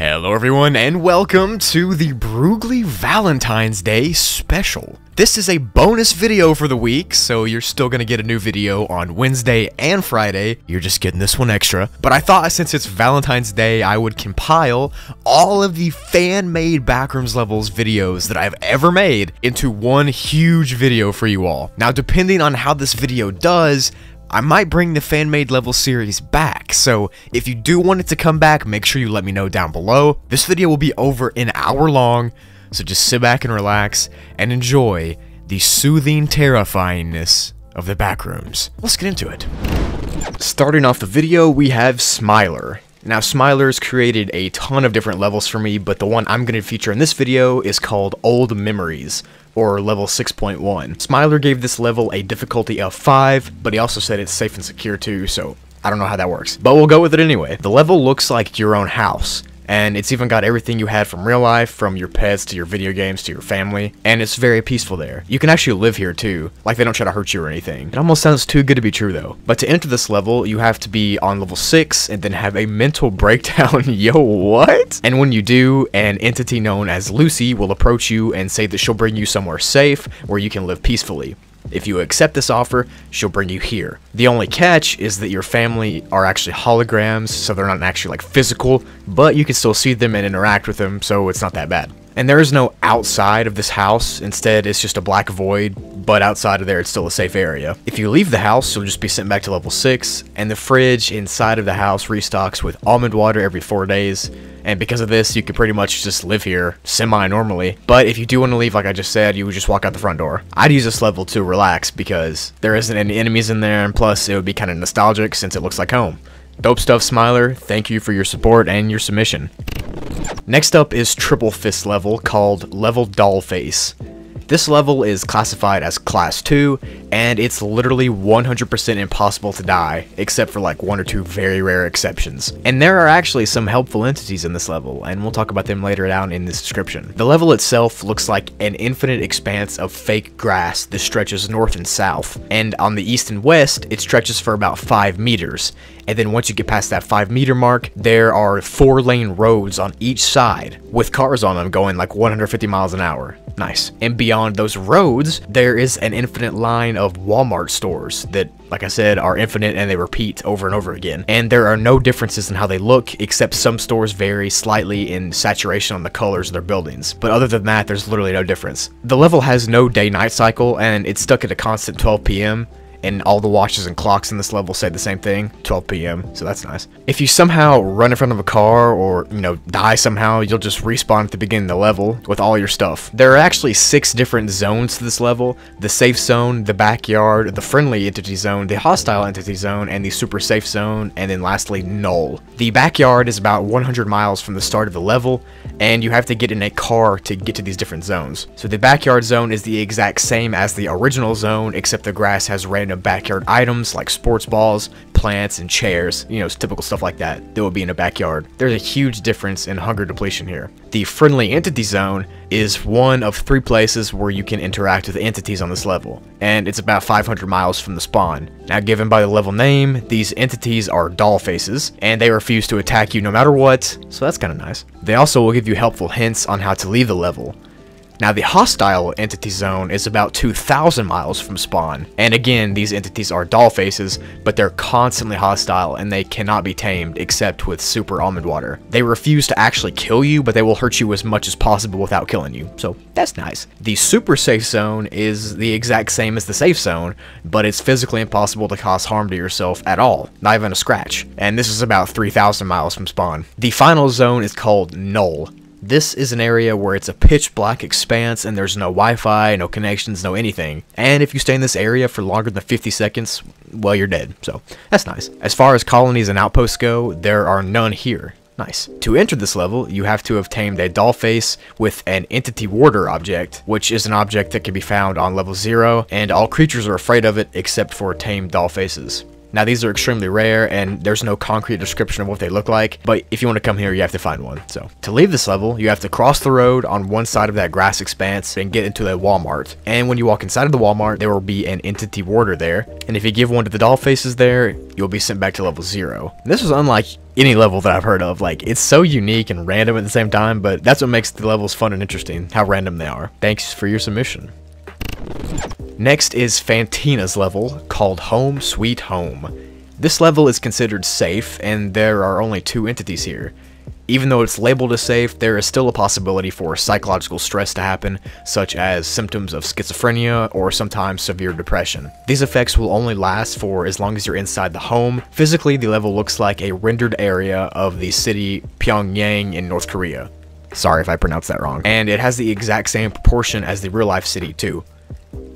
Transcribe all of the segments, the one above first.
Hello everyone and welcome to the Broogli Valentine's Day special. This is a bonus video for the week, so you're still gonna get a new video on Wednesday and Friday. You're just getting this one extra. But I thought since it's Valentine's Day, I would compile all of the fan-made Backrooms levels videos that I've ever made into one huge video for you all. Now, depending on how this video does, I might bring the fan-made level series back, so if you do want it to come back, make sure you let me know down below. This video will be over an hour long, so just sit back and relax and enjoy the soothing terrifyingness of the backrooms. Let's get into it. Starting off the video, we have Smiler. Now, Smiler's created a ton of different levels for me, but the one I'm going to feature in this video is called Old Memories or level 6.1. Smiler gave this level a difficulty of 5, but he also said it's safe and secure too, so I don't know how that works. But we'll go with it anyway. The level looks like your own house and it's even got everything you had from real life, from your pets to your video games to your family, and it's very peaceful there. You can actually live here too, like they don't try to hurt you or anything. It almost sounds too good to be true though. But to enter this level, you have to be on level 6 and then have a mental breakdown. Yo, what? And when you do, an entity known as Lucy will approach you and say that she'll bring you somewhere safe where you can live peacefully. If you accept this offer, she'll bring you here. The only catch is that your family are actually holograms, so they're not actually like physical, but you can still see them and interact with them, so it's not that bad. And there is no outside of this house, instead it's just a black void, but outside of there it's still a safe area. If you leave the house, you'll just be sent back to level 6, and the fridge inside of the house restocks with almond water every 4 days, and because of this, you can pretty much just live here semi-normally. But if you do want to leave, like I just said, you would just walk out the front door. I'd use this level to relax because there isn't any enemies in there, and plus it would be kind of nostalgic since it looks like home. Dope stuff, Smiler. Thank you for your support and your submission. Next up is Triple Fist level called Level Dollface. This level is classified as Class 2, and it's literally 100% impossible to die, except for like one or two very rare exceptions. And there are actually some helpful entities in this level, and we'll talk about them later down in this description. The level itself looks like an infinite expanse of fake grass that stretches north and south, and on the east and west, it stretches for about 5 meters, and then once you get past that 5 meter mark, there are 4 lane roads on each side, with cars on them going like 150 miles an hour. Nice. And beyond those roads, there is an infinite line of Walmart stores that, like I said, are infinite and they repeat over and over again. And there are no differences in how they look, except some stores vary slightly in saturation on the colors of their buildings. But other than that, there's literally no difference. The level has no day-night cycle, and it's stuck at a constant 12 p.m., and all the watches and clocks in this level say the same thing 12 p.m so that's nice. If you somehow run in front of a car or you know die somehow you'll just respawn at the beginning of the level with all your stuff. There are actually six different zones to this level. The safe zone the backyard the friendly entity zone the hostile entity zone and the super safe zone and then lastly null. The backyard is about 100 miles from the start of the level and you have to get in a car to get to these different zones. So the backyard zone is the exact same as the original zone except the grass has random of backyard items like sports balls, plants, and chairs, you know, typical stuff like that that would be in a backyard. There's a huge difference in hunger depletion here. The friendly entity zone is one of three places where you can interact with entities on this level, and it's about 500 miles from the spawn. Now given by the level name, these entities are doll faces, and they refuse to attack you no matter what, so that's kinda nice. They also will give you helpful hints on how to leave the level, now the hostile entity zone is about 2,000 miles from spawn, and again these entities are doll faces, but they're constantly hostile and they cannot be tamed except with super almond water. They refuse to actually kill you, but they will hurt you as much as possible without killing you, so that's nice. The super safe zone is the exact same as the safe zone, but it's physically impossible to cause harm to yourself at all, not even a scratch, and this is about 3,000 miles from spawn. The final zone is called Null, this is an area where it's a pitch black expanse and there's no Wi-Fi, no connections, no anything. And if you stay in this area for longer than 50 seconds, well, you're dead. So that's nice. As far as colonies and outposts go, there are none here. Nice. To enter this level, you have to have tamed a doll face with an entity warder object, which is an object that can be found on level 0, and all creatures are afraid of it except for tamed doll faces. Now these are extremely rare and there's no concrete description of what they look like, but if you want to come here you have to find one. So to leave this level, you have to cross the road on one side of that grass expanse and get into a Walmart. And when you walk inside of the Walmart, there will be an entity warder there, and if you give one to the doll faces there, you'll be sent back to level 0. This was unlike any level that I've heard of. Like, it's so unique and random at the same time, but that's what makes the levels fun and interesting, how random they are. Thanks for your submission. Next is Fantina's level, called Home Sweet Home. This level is considered safe, and there are only two entities here. Even though it's labeled as safe, there is still a possibility for psychological stress to happen, such as symptoms of schizophrenia or sometimes severe depression. These effects will only last for as long as you're inside the home. Physically, the level looks like a rendered area of the city Pyongyang in North Korea. Sorry if I pronounced that wrong. And it has the exact same proportion as the real life city too.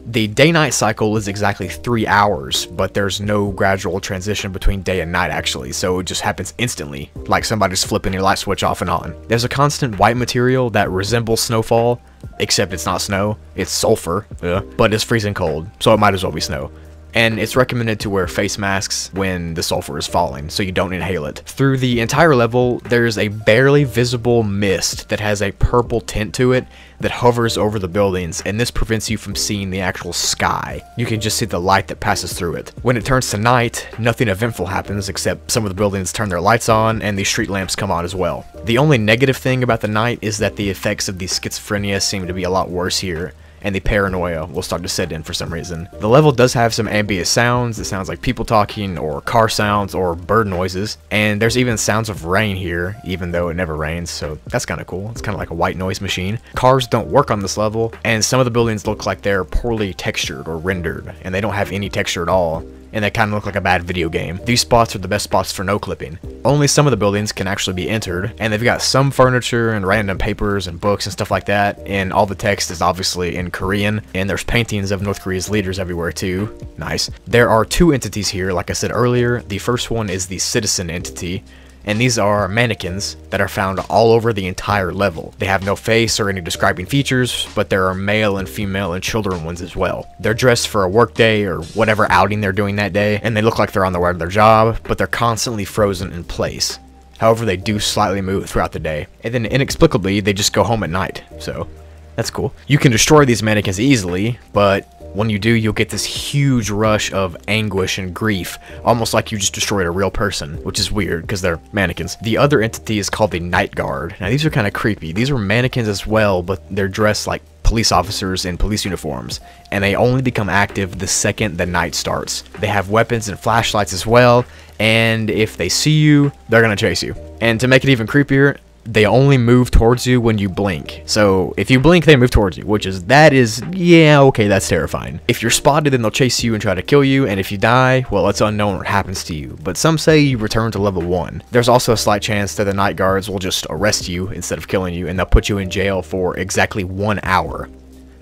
The day-night cycle is exactly three hours, but there's no gradual transition between day and night actually, so it just happens instantly, like somebody's flipping your light switch off and on. There's a constant white material that resembles snowfall, except it's not snow, it's sulfur, yeah. but it's freezing cold, so it might as well be snow and it's recommended to wear face masks when the sulfur is falling so you don't inhale it. Through the entire level, there's a barely visible mist that has a purple tint to it that hovers over the buildings and this prevents you from seeing the actual sky. You can just see the light that passes through it. When it turns to night, nothing eventful happens except some of the buildings turn their lights on and the street lamps come on as well. The only negative thing about the night is that the effects of the schizophrenia seem to be a lot worse here and the paranoia will start to set in for some reason. The level does have some ambient sounds, it sounds like people talking, or car sounds, or bird noises, and there's even sounds of rain here, even though it never rains, so that's kind of cool. It's kind of like a white noise machine. Cars don't work on this level, and some of the buildings look like they're poorly textured or rendered, and they don't have any texture at all and they kind of look like a bad video game. These spots are the best spots for no clipping. Only some of the buildings can actually be entered, and they've got some furniture and random papers and books and stuff like that, and all the text is obviously in Korean, and there's paintings of North Korea's leaders everywhere too. Nice. There are two entities here, like I said earlier. The first one is the citizen entity, and these are mannequins that are found all over the entire level. They have no face or any describing features, but there are male and female and children ones as well. They're dressed for a workday or whatever outing they're doing that day, and they look like they're on the way to their job, but they're constantly frozen in place. However, they do slightly move throughout the day, and then inexplicably, they just go home at night, so that's cool. You can destroy these mannequins easily, but when you do, you'll get this huge rush of anguish and grief, almost like you just destroyed a real person, which is weird because they're mannequins. The other entity is called the Night Guard. Now, these are kind of creepy. These are mannequins as well, but they're dressed like police officers in police uniforms, and they only become active the second the night starts. They have weapons and flashlights as well, and if they see you, they're gonna chase you. And to make it even creepier, they only move towards you when you blink. So if you blink, they move towards you, which is, that is, yeah, okay, that's terrifying. If you're spotted, then they'll chase you and try to kill you, and if you die, well, it's unknown what happens to you, but some say you return to level 1. There's also a slight chance that the night guards will just arrest you instead of killing you, and they'll put you in jail for exactly one hour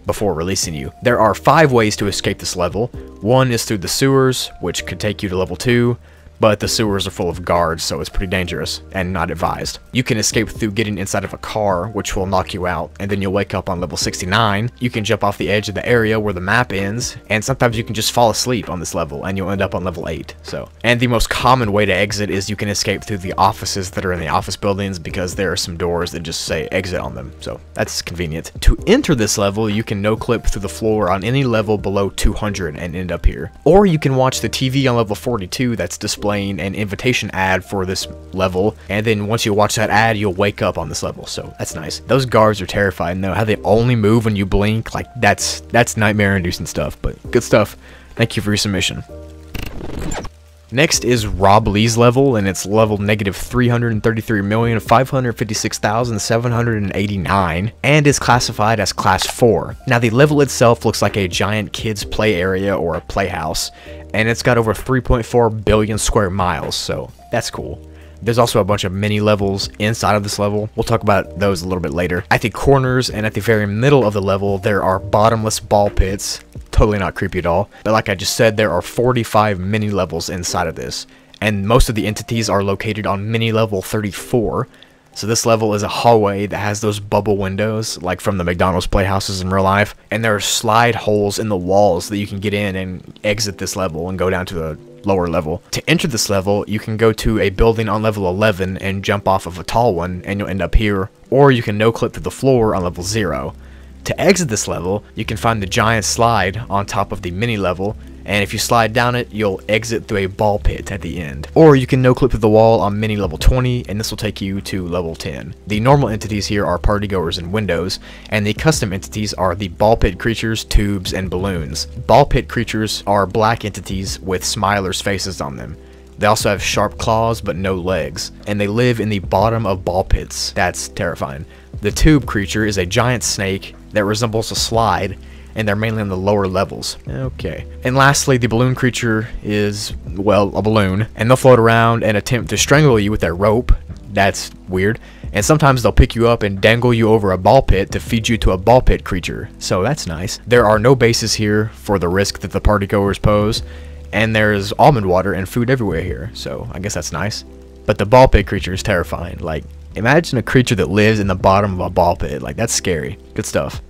before releasing you. There are five ways to escape this level. One is through the sewers, which could take you to level 2 but the sewers are full of guards, so it's pretty dangerous and not advised. You can escape through getting inside of a car, which will knock you out, and then you'll wake up on level 69. You can jump off the edge of the area where the map ends, and sometimes you can just fall asleep on this level, and you'll end up on level 8. So, And the most common way to exit is you can escape through the offices that are in the office buildings, because there are some doors that just say exit on them, so that's convenient. To enter this level, you can no-clip through the floor on any level below 200 and end up here. Or you can watch the TV on level 42 that's displayed an invitation ad for this level, and then once you watch that ad, you'll wake up on this level, so that's nice. Those guards are terrifying though, how they only move when you blink, like that's that's nightmare-inducing stuff, but good stuff. Thank you for your submission. Next is Rob Lee's level, and it's level negative 333,556,789, and is classified as Class 4. Now, the level itself looks like a giant kids' play area or a playhouse, and it's got over 3.4 billion square miles, so that's cool. There's also a bunch of mini levels inside of this level. We'll talk about those a little bit later. At the corners and at the very middle of the level, there are bottomless ball pits. Totally not creepy at all. But like I just said, there are 45 mini levels inside of this. And most of the entities are located on mini level 34, so this level is a hallway that has those bubble windows, like from the McDonald's playhouses in real life, and there are slide holes in the walls that you can get in and exit this level and go down to the lower level. To enter this level, you can go to a building on level 11 and jump off of a tall one and you'll end up here, or you can no-clip through the floor on level 0. To exit this level, you can find the giant slide on top of the mini level, and if you slide down it, you'll exit through a ball pit at the end. Or you can no-clip through the wall on mini level 20, and this will take you to level 10. The normal entities here are partygoers and windows, and the custom entities are the ball pit creatures, tubes, and balloons. Ball pit creatures are black entities with smilers' faces on them. They also have sharp claws but no legs, and they live in the bottom of ball pits. That's terrifying. The tube creature is a giant snake that resembles a slide, and they're mainly on the lower levels. Okay. And lastly, the balloon creature is, well, a balloon, and they'll float around and attempt to strangle you with their rope. That's weird. And sometimes they'll pick you up and dangle you over a ball pit to feed you to a ball pit creature. So that's nice. There are no bases here for the risk that the partygoers pose, and there's almond water and food everywhere here. So I guess that's nice. But the ball pit creature is terrifying. Like, imagine a creature that lives in the bottom of a ball pit. Like, that's scary. Good stuff.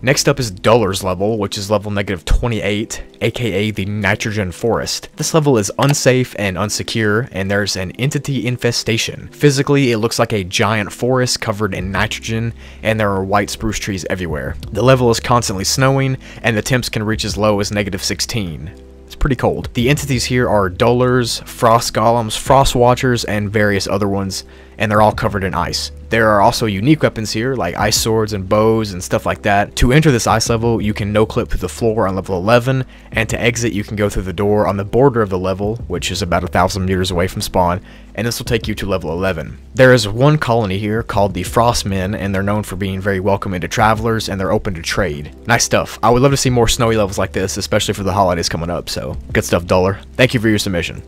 Next up is Duller's level, which is level negative 28, aka the Nitrogen Forest. This level is unsafe and unsecure, and there's an entity infestation. Physically, it looks like a giant forest covered in nitrogen, and there are white spruce trees everywhere. The level is constantly snowing, and the temps can reach as low as negative 16 It's pretty cold. The entities here are dullers, frost golems, frost watchers, and various other ones, and they're all covered in ice. There are also unique weapons here, like ice swords and bows and stuff like that. To enter this ice level, you can no-clip through the floor on level 11, and to exit, you can go through the door on the border of the level, which is about a thousand meters away from spawn, and this will take you to level 11. There is one colony here called the Frostmen, and they're known for being very welcoming to travelers, and they're open to trade. Nice stuff. I would love to see more snowy levels like this, especially for the holidays coming up, so good stuff, Duller. Thank you for your submission.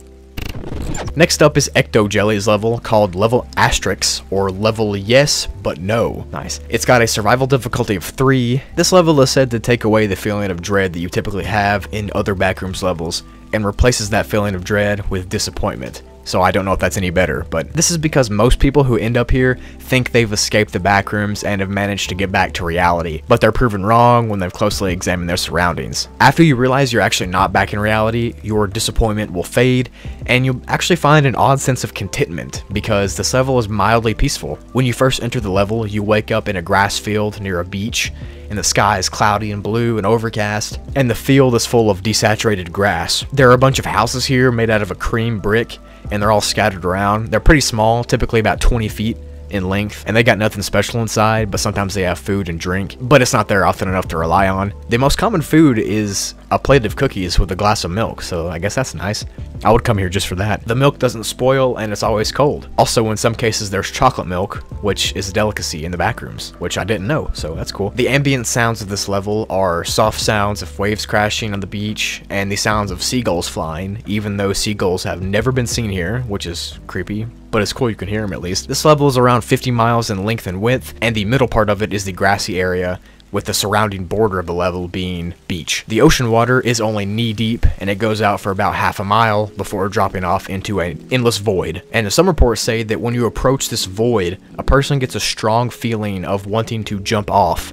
Next up is Ecto Jelly's level, called Level Asterix, or Level Yes, but No. Nice. It's got a survival difficulty of 3. This level is said to take away the feeling of dread that you typically have in other Backrooms levels, and replaces that feeling of dread with disappointment so I don't know if that's any better, but this is because most people who end up here think they've escaped the backrooms and have managed to get back to reality, but they're proven wrong when they've closely examined their surroundings. After you realize you're actually not back in reality, your disappointment will fade, and you'll actually find an odd sense of contentment, because this level is mildly peaceful. When you first enter the level, you wake up in a grass field near a beach, and the sky is cloudy and blue and overcast, and the field is full of desaturated grass. There are a bunch of houses here made out of a cream brick, and they're all scattered around. They're pretty small, typically about 20 feet in length, and they got nothing special inside, but sometimes they have food and drink, but it's not there often enough to rely on. The most common food is a plate of cookies with a glass of milk, so I guess that's nice. I would come here just for that. The milk doesn't spoil and it's always cold. Also, in some cases, there's chocolate milk, which is a delicacy in the back rooms, which I didn't know, so that's cool. The ambient sounds of this level are soft sounds of waves crashing on the beach and the sounds of seagulls flying, even though seagulls have never been seen here, which is creepy, but it's cool you can hear them at least. This level is around 50 miles in length and width, and the middle part of it is the grassy area, with the surrounding border of the level being beach. The ocean water is only knee deep and it goes out for about half a mile before dropping off into an endless void. And some reports say that when you approach this void, a person gets a strong feeling of wanting to jump off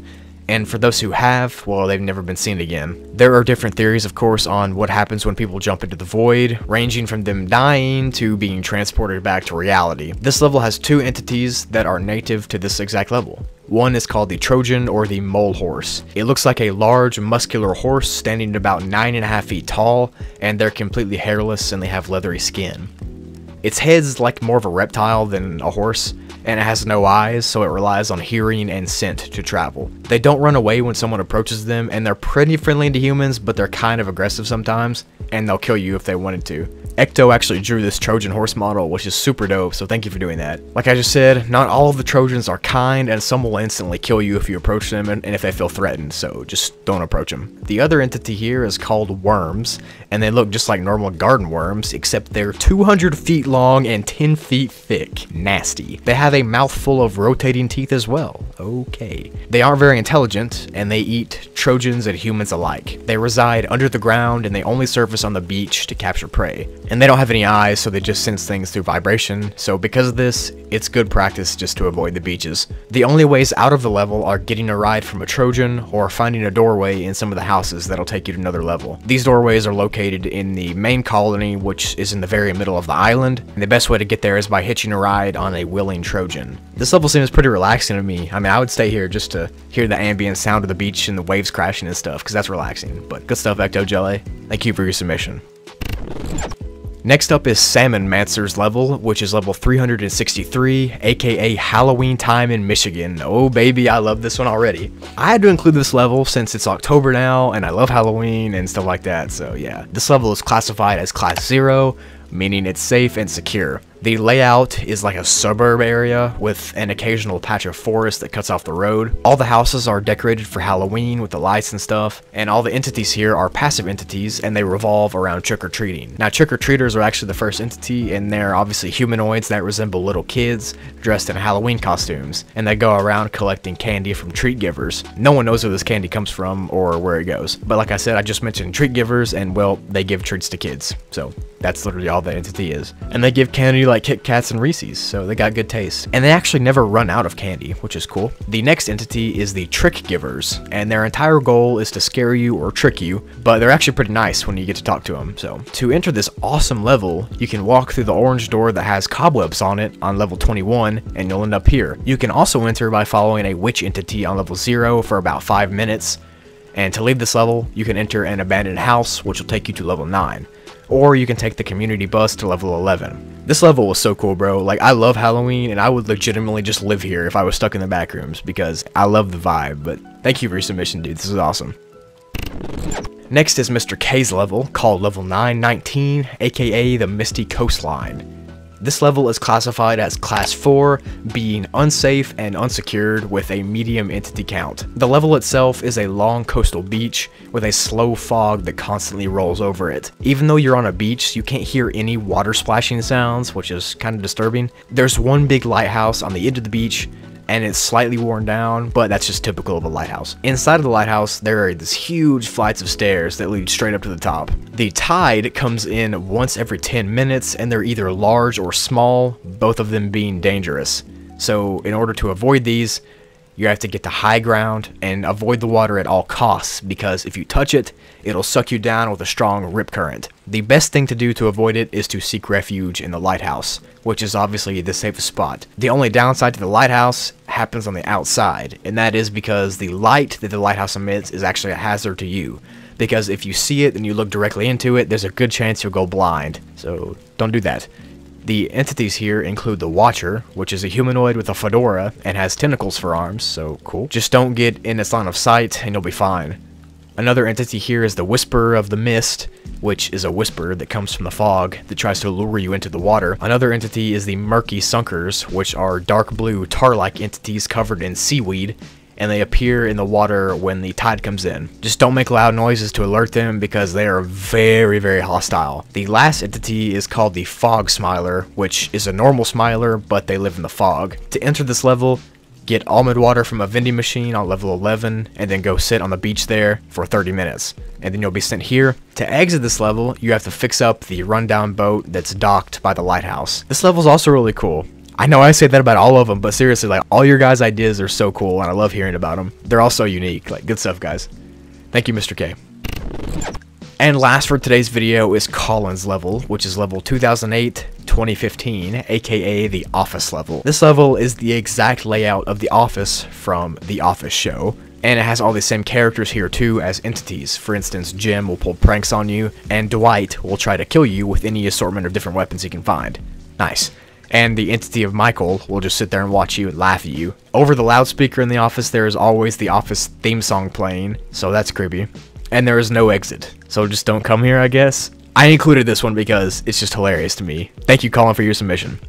and for those who have, well, they've never been seen again. There are different theories, of course, on what happens when people jump into the void, ranging from them dying to being transported back to reality. This level has two entities that are native to this exact level. One is called the Trojan or the Mole Horse. It looks like a large, muscular horse standing about 9.5 feet tall, and they're completely hairless and they have leathery skin. Its head's like more of a reptile than a horse, and it has no eyes, so it relies on hearing and scent to travel. They don't run away when someone approaches them, and they're pretty friendly to humans, but they're kind of aggressive sometimes, and they'll kill you if they wanted to. Ecto actually drew this Trojan horse model, which is super dope, so thank you for doing that. Like I just said, not all of the Trojans are kind, and some will instantly kill you if you approach them and, and if they feel threatened, so just don't approach them. The other entity here is called worms, and they look just like normal garden worms, except they're 200 feet long and 10 feet thick. Nasty. They have a mouthful of rotating teeth as well. Okay. They aren't very intelligent, and they eat Trojans and humans alike. They reside under the ground, and they only surface on the beach to capture prey. And they don't have any eyes, so they just sense things through vibration, so because of this, it's good practice just to avoid the beaches. The only ways out of the level are getting a ride from a Trojan, or finding a doorway in some of the houses that'll take you to another level. These doorways are located in the main colony, which is in the very middle of the island, and the best way to get there is by hitching a ride on a willing Trojan. This level seems pretty relaxing to me. I mean, I would stay here just to hear the ambient sound of the beach and the waves crashing and stuff, because that's relaxing. But good stuff, Ecto Jelly. Thank you for your submission. Next up is Salmon Mancer's level, which is level 363, aka Halloween Time in Michigan. Oh baby, I love this one already. I had to include this level since it's October now, and I love Halloween and stuff like that, so yeah. This level is classified as Class 0, meaning it's safe and secure. The layout is like a suburb area with an occasional patch of forest that cuts off the road. All the houses are decorated for Halloween with the lights and stuff, and all the entities here are passive entities and they revolve around trick-or-treating. Now trick-or-treaters are actually the first entity and they're obviously humanoids that resemble little kids dressed in Halloween costumes, and they go around collecting candy from treat givers. No one knows where this candy comes from or where it goes, but like I said, I just mentioned treat givers and well, they give treats to kids, so that's literally all the entity is. And they give candy like Kit Kats and Reese's, so they got good taste. And they actually never run out of candy, which is cool. The next entity is the Trick Givers, and their entire goal is to scare you or trick you, but they're actually pretty nice when you get to talk to them. So to enter this awesome level, you can walk through the orange door that has cobwebs on it on level 21, and you'll end up here. You can also enter by following a witch entity on level 0 for about 5 minutes, and to leave this level, you can enter an abandoned house, which will take you to level 9 or you can take the community bus to level 11. This level was so cool, bro. Like, I love Halloween, and I would legitimately just live here if I was stuck in the back rooms, because I love the vibe, but thank you for your submission, dude. This is awesome. Next is Mr. K's level, called level 919, aka the Misty Coastline. This level is classified as Class 4, being unsafe and unsecured with a medium entity count. The level itself is a long coastal beach with a slow fog that constantly rolls over it. Even though you're on a beach, you can't hear any water splashing sounds, which is kind of disturbing. There's one big lighthouse on the edge of the beach and it's slightly worn down, but that's just typical of a lighthouse. Inside of the lighthouse, there are these huge flights of stairs that lead straight up to the top. The tide comes in once every 10 minutes, and they're either large or small, both of them being dangerous. So in order to avoid these, you have to get to high ground and avoid the water at all costs because if you touch it, it'll suck you down with a strong rip current. The best thing to do to avoid it is to seek refuge in the lighthouse, which is obviously the safest spot. The only downside to the lighthouse happens on the outside, and that is because the light that the lighthouse emits is actually a hazard to you. Because if you see it and you look directly into it, there's a good chance you'll go blind. So don't do that. The entities here include the Watcher, which is a humanoid with a fedora and has tentacles for arms, so cool. Just don't get in its line of sight and you'll be fine. Another entity here is the Whisperer of the Mist, which is a whisper that comes from the fog that tries to lure you into the water. Another entity is the Murky Sunkers, which are dark blue tar-like entities covered in seaweed and they appear in the water when the tide comes in. Just don't make loud noises to alert them because they are very, very hostile. The last entity is called the Fog Smiler, which is a normal smiler, but they live in the fog. To enter this level, get almond water from a vending machine on level 11, and then go sit on the beach there for 30 minutes. And then you'll be sent here. To exit this level, you have to fix up the rundown boat that's docked by the lighthouse. This level is also really cool. I know I say that about all of them, but seriously, like all your guys' ideas are so cool, and I love hearing about them. They're all so unique. Like good stuff, guys. Thank you, Mr. K. And last for today's video is Collins level, which is level 2008-2015, aka the Office level. This level is the exact layout of the Office from the Office show, and it has all the same characters here too as entities. For instance, Jim will pull pranks on you, and Dwight will try to kill you with any assortment of different weapons he can find. Nice and the entity of Michael will just sit there and watch you and laugh at you. Over the loudspeaker in the office, there is always the office theme song playing, so that's creepy. And there is no exit, so just don't come here, I guess. I included this one because it's just hilarious to me. Thank you, Colin, for your submission.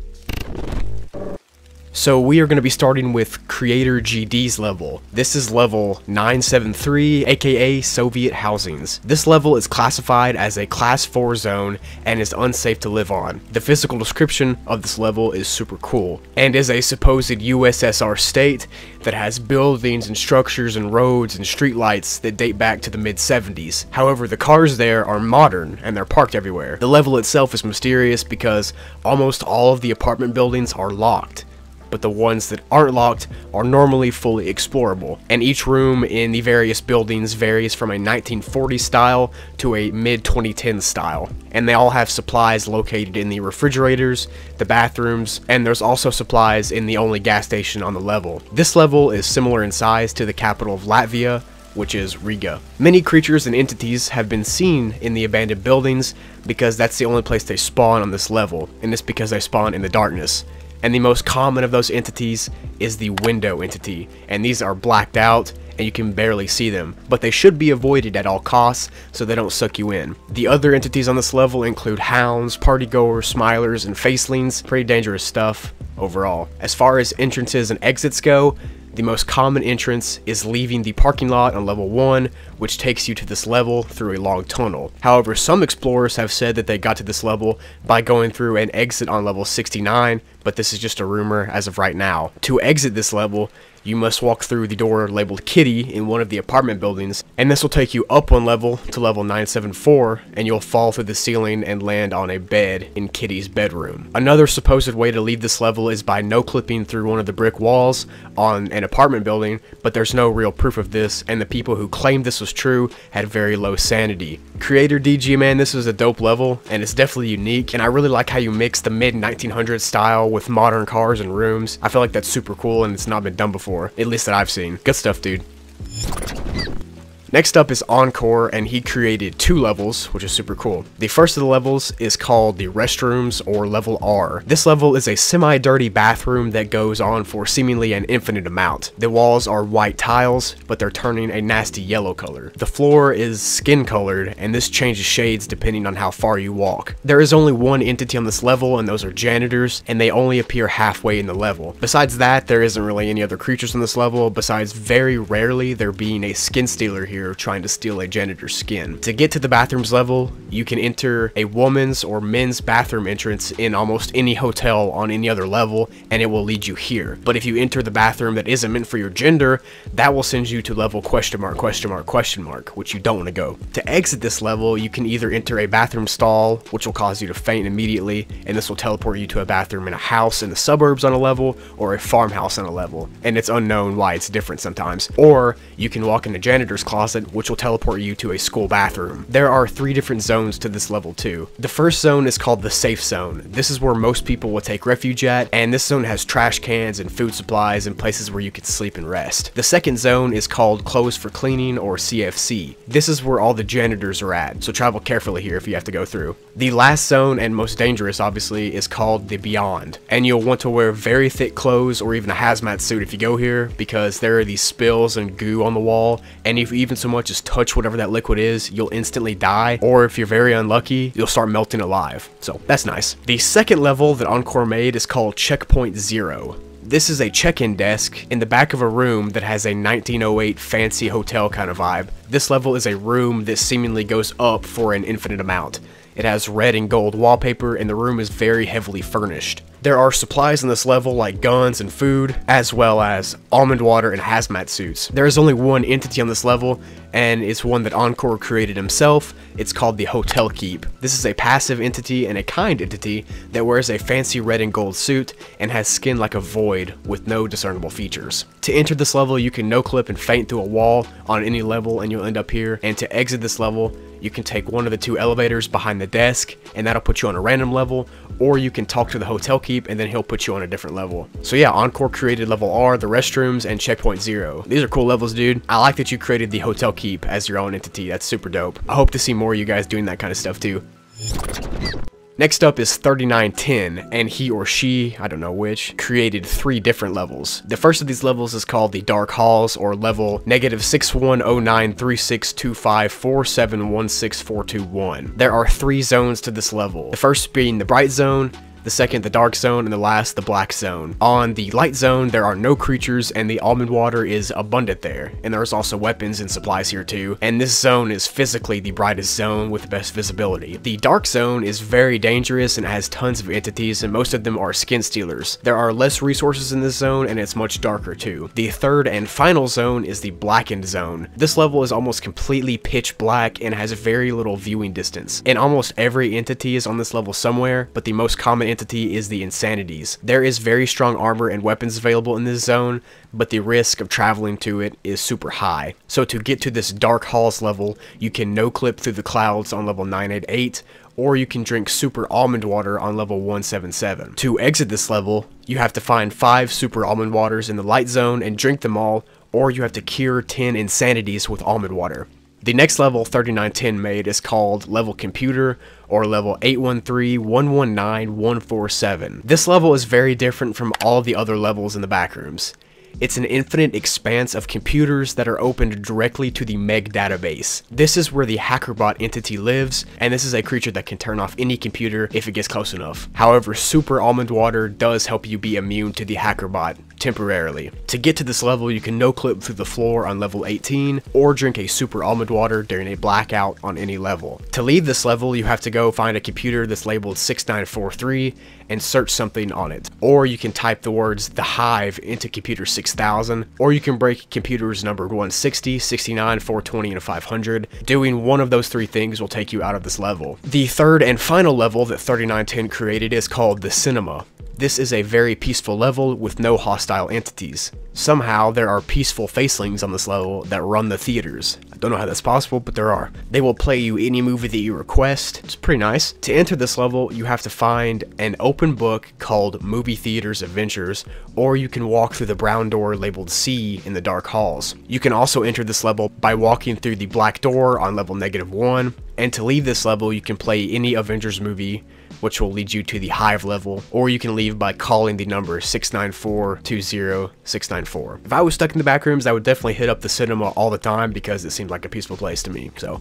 So we are going to be starting with Creator GD's level. This is level 973, aka Soviet Housings. This level is classified as a class 4 zone and is unsafe to live on. The physical description of this level is super cool, and is a supposed USSR state that has buildings and structures and roads and streetlights that date back to the mid 70s. However, the cars there are modern and they're parked everywhere. The level itself is mysterious because almost all of the apartment buildings are locked but the ones that aren't locked are normally fully explorable, and each room in the various buildings varies from a 1940 style to a mid 2010 style, and they all have supplies located in the refrigerators, the bathrooms, and there's also supplies in the only gas station on the level. This level is similar in size to the capital of Latvia, which is Riga. Many creatures and entities have been seen in the abandoned buildings because that's the only place they spawn on this level, and it's because they spawn in the darkness and the most common of those entities is the window entity, and these are blacked out and you can barely see them, but they should be avoided at all costs so they don't suck you in. The other entities on this level include hounds, partygoers, smilers, and facelings, pretty dangerous stuff overall. As far as entrances and exits go, the most common entrance is leaving the parking lot on level 1, which takes you to this level through a long tunnel. However, some explorers have said that they got to this level by going through an exit on level 69, but this is just a rumor as of right now. To exit this level, you must walk through the door labeled Kitty in one of the apartment buildings, and this will take you up one level to level 974, and you'll fall through the ceiling and land on a bed in Kitty's bedroom. Another supposed way to leave this level is by no-clipping through one of the brick walls on an apartment building, but there's no real proof of this, and the people who claimed this was true had very low sanity. Creator DG, man, this is a dope level, and it's definitely unique, and I really like how you mix the mid-1900s style with modern cars and rooms. I feel like that's super cool, and it's not been done before, at least that I've seen. Good stuff, dude. Next up is Encore, and he created two levels, which is super cool. The first of the levels is called the Restrooms, or Level R. This level is a semi-dirty bathroom that goes on for seemingly an infinite amount. The walls are white tiles, but they're turning a nasty yellow color. The floor is skin colored, and this changes shades depending on how far you walk. There is only one entity on this level, and those are janitors, and they only appear halfway in the level. Besides that, there isn't really any other creatures on this level, besides very rarely there being a skin stealer here trying to steal a janitor's skin. To get to the bathrooms level, you can enter a woman's or men's bathroom entrance in almost any hotel on any other level, and it will lead you here. But if you enter the bathroom that isn't meant for your gender, that will send you to level question mark, question mark, question mark, which you don't want to go. To exit this level, you can either enter a bathroom stall, which will cause you to faint immediately, and this will teleport you to a bathroom in a house in the suburbs on a level, or a farmhouse on a level, and it's unknown why it's different sometimes. Or you can walk in a janitor's closet closet, which will teleport you to a school bathroom. There are three different zones to this level too. The first zone is called the safe zone. This is where most people will take refuge at, and this zone has trash cans and food supplies and places where you can sleep and rest. The second zone is called clothes for cleaning or CFC. This is where all the janitors are at, so travel carefully here if you have to go through. The last zone and most dangerous obviously is called the beyond, and you'll want to wear very thick clothes or even a hazmat suit if you go here because there are these spills and goo on the wall, and if you even so much as touch whatever that liquid is, you'll instantly die, or if you're very unlucky, you'll start melting alive. So that's nice. The second level that Encore made is called Checkpoint Zero. This is a check-in desk in the back of a room that has a 1908 fancy hotel kind of vibe. This level is a room that seemingly goes up for an infinite amount. It has red and gold wallpaper and the room is very heavily furnished. There are supplies in this level like guns and food, as well as almond water and hazmat suits. There is only one entity on this level, and it's one that Encore created himself. It's called the Hotel Keep. This is a passive entity and a kind entity that wears a fancy red and gold suit and has skin like a void with no discernible features. To enter this level, you can no-clip and faint through a wall on any level and you'll end up here, and to exit this level, you can take one of the two elevators behind the desk and that'll put you on a random level or you can talk to the hotel keep and then he'll put you on a different level. So yeah, Encore created level R, the restrooms, and checkpoint zero. These are cool levels, dude. I like that you created the hotel keep as your own entity. That's super dope. I hope to see more of you guys doing that kind of stuff too. Next up is 3910, and he or she, I don't know which, created three different levels. The first of these levels is called the Dark Halls, or level negative 61093625471641. There are three zones to this level. The first being the Bright Zone, the second the dark zone, and the last the black zone. On the light zone, there are no creatures and the almond water is abundant there, and there's also weapons and supplies here too, and this zone is physically the brightest zone with the best visibility. The dark zone is very dangerous and has tons of entities, and most of them are skin stealers. There are less resources in this zone, and it's much darker too. The third and final zone is the blackened zone. This level is almost completely pitch black and has very little viewing distance. And almost every entity is on this level somewhere, but the most common entity is the Insanities. There is very strong armor and weapons available in this zone, but the risk of traveling to it is super high. So to get to this Dark Halls level, you can no-clip through the clouds on level 988, or you can drink super almond water on level 177. To exit this level, you have to find 5 super almond waters in the light zone and drink them all, or you have to cure 10 insanities with almond water. The next level 3910 made is called Level Computer or level 813-119-147. This level is very different from all the other levels in the backrooms. It's an infinite expanse of computers that are opened directly to the Meg database. This is where the HackerBot entity lives, and this is a creature that can turn off any computer if it gets close enough. However, Super Almond Water does help you be immune to the HackerBot temporarily. To get to this level, you can no-clip through the floor on level 18, or drink a Super Almond Water during a blackout on any level. To leave this level, you have to go find a computer that's labeled 6943 and search something on it. Or you can type the words The Hive into computer 6000, or you can break computers numbered 160, 69, 420, and 500. Doing one of those three things will take you out of this level. The third and final level that 3910 created is called the Cinema. This is a very peaceful level with no hostile entities. Somehow, there are peaceful facelings on this level that run the theaters. I don't know how that's possible, but there are. They will play you any movie that you request. It's pretty nice. To enter this level, you have to find an open book called Movie Theaters Adventures, or you can walk through the brown door labeled C in the dark halls. You can also enter this level by walking through the black door on level negative 1, and to leave this level, you can play any Avengers movie which will lead you to the hive level, or you can leave by calling the number 694-20-694. If I was stuck in the back rooms, I would definitely hit up the cinema all the time because it seemed like a peaceful place to me, so...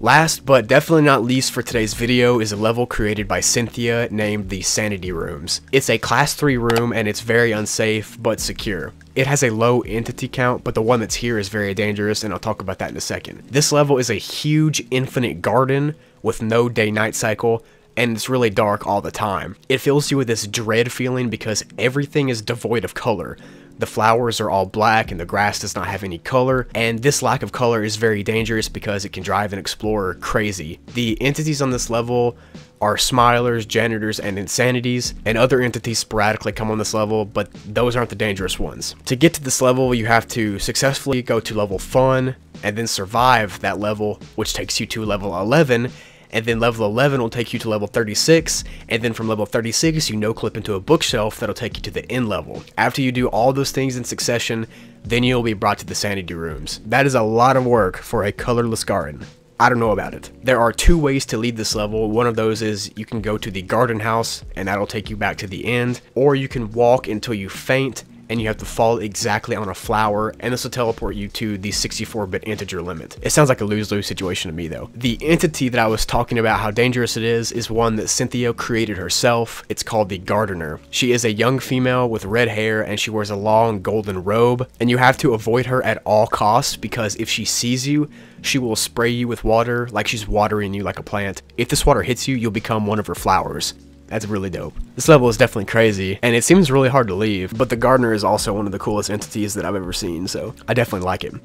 Last, but definitely not least for today's video, is a level created by Cynthia named the Sanity Rooms. It's a class 3 room and it's very unsafe, but secure. It has a low entity count, but the one that's here is very dangerous, and I'll talk about that in a second. This level is a huge infinite garden with no day-night cycle, and it's really dark all the time. It fills you with this dread feeling because everything is devoid of color. The flowers are all black and the grass does not have any color, and this lack of color is very dangerous because it can drive an explorer crazy. The entities on this level are smilers, janitors, and insanities, and other entities sporadically come on this level, but those aren't the dangerous ones. To get to this level, you have to successfully go to level fun, and then survive that level, which takes you to level 11, and then level 11 will take you to level 36, and then from level 36 you no clip into a bookshelf that'll take you to the end level. After you do all those things in succession, then you'll be brought to the sanity rooms. That is a lot of work for a colorless garden. I don't know about it. There are two ways to lead this level. One of those is you can go to the garden house and that'll take you back to the end, or you can walk until you faint and you have to fall exactly on a flower, and this will teleport you to the 64-bit integer limit. It sounds like a lose-lose situation to me though. The entity that I was talking about how dangerous it is is one that Cynthia created herself. It's called the Gardener. She is a young female with red hair and she wears a long golden robe, and you have to avoid her at all costs because if she sees you, she will spray you with water like she's watering you like a plant. If this water hits you, you'll become one of her flowers. That's really dope. This level is definitely crazy, and it seems really hard to leave, but the Gardener is also one of the coolest entities that I've ever seen, so I definitely like him.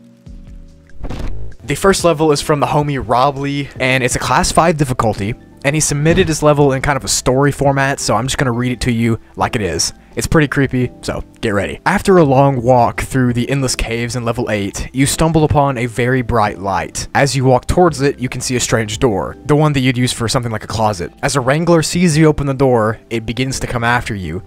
The first level is from the homie Robley, and it's a class 5 difficulty, and he submitted his level in kind of a story format, so I'm just to read it to you like it is. It's pretty creepy, so get ready. After a long walk through the endless caves in level 8, you stumble upon a very bright light. As you walk towards it, you can see a strange door, the one that you'd use for something like a closet. As a wrangler sees you open the door, it begins to come after you.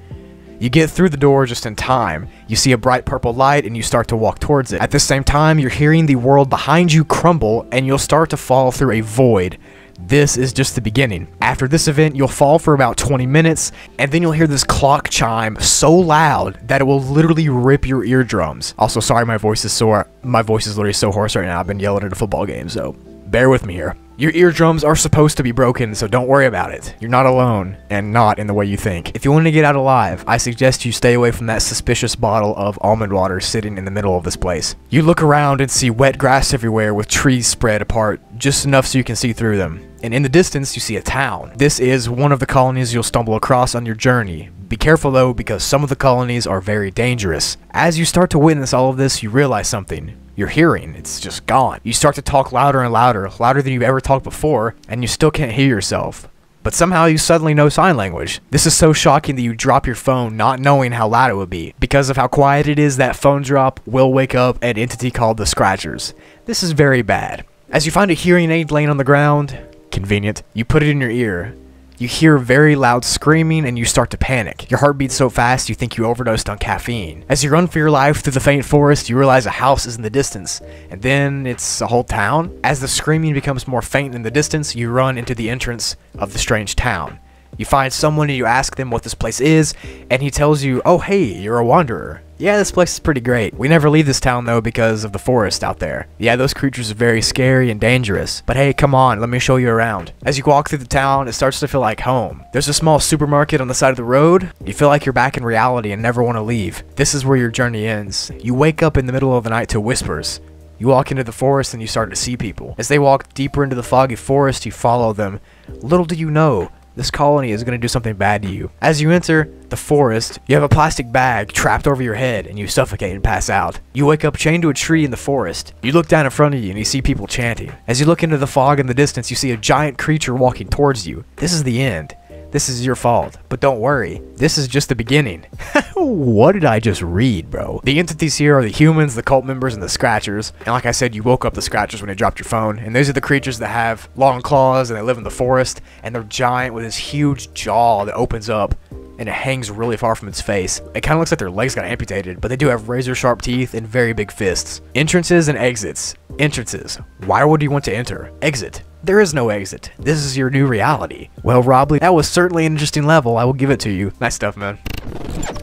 You get through the door just in time. You see a bright purple light and you start to walk towards it. At the same time, you're hearing the world behind you crumble and you'll start to fall through a void. This is just the beginning. After this event, you'll fall for about 20 minutes, and then you'll hear this clock chime so loud that it will literally rip your eardrums. Also, sorry my voice is sore. My voice is literally so hoarse right now. I've been yelling at a football game, so bear with me here. Your eardrums are supposed to be broken, so don't worry about it. You're not alone, and not in the way you think. If you want to get out alive, I suggest you stay away from that suspicious bottle of almond water sitting in the middle of this place. You look around and see wet grass everywhere with trees spread apart, just enough so you can see through them. And in the distance, you see a town. This is one of the colonies you'll stumble across on your journey. Be careful though, because some of the colonies are very dangerous. As you start to witness all of this, you realize something your hearing. It's just gone. You start to talk louder and louder, louder than you've ever talked before, and you still can't hear yourself. But somehow you suddenly know sign language. This is so shocking that you drop your phone not knowing how loud it would be. Because of how quiet it is, that phone drop will wake up an entity called the Scratchers. This is very bad. As you find a hearing aid laying on the ground, convenient, you put it in your ear. You hear very loud screaming and you start to panic. Your heart beats so fast you think you overdosed on caffeine. As you run for your life through the faint forest, you realize a house is in the distance, and then it's a whole town. As the screaming becomes more faint in the distance, you run into the entrance of the strange town. You find someone and you ask them what this place is, and he tells you, oh hey, you're a wanderer. Yeah, this place is pretty great. We never leave this town though because of the forest out there. Yeah, those creatures are very scary and dangerous. But hey, come on, let me show you around. As you walk through the town, it starts to feel like home. There's a small supermarket on the side of the road. You feel like you're back in reality and never want to leave. This is where your journey ends. You wake up in the middle of the night to whispers. You walk into the forest and you start to see people. As they walk deeper into the foggy forest, you follow them. Little do you know, this colony is going to do something bad to you. As you enter the forest, you have a plastic bag trapped over your head and you suffocate and pass out. You wake up chained to a tree in the forest. You look down in front of you and you see people chanting. As you look into the fog in the distance, you see a giant creature walking towards you. This is the end. This is your fault. But don't worry, this is just the beginning. what did I just read, bro? The entities here are the humans, the cult members, and the scratchers. And like I said, you woke up the scratchers when you dropped your phone. And those are the creatures that have long claws and they live in the forest. And they're giant with this huge jaw that opens up and it hangs really far from its face. It kind of looks like their legs got amputated, but they do have razor sharp teeth and very big fists. Entrances and exits. Entrances. Why would you want to enter? Exit. There is no exit. This is your new reality. Well, Robley, that was certainly an interesting level. I will give it to you. Nice stuff, man.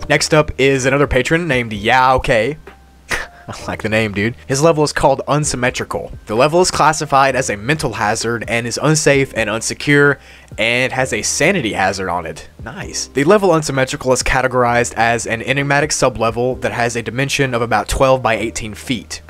Next up is another patron named Yao K. I like the name, dude. His level is called Unsymmetrical. The level is classified as a mental hazard and is unsafe and unsecure and has a sanity hazard on it. Nice. The level Unsymmetrical is categorized as an enigmatic sublevel that has a dimension of about 12 by 18 feet.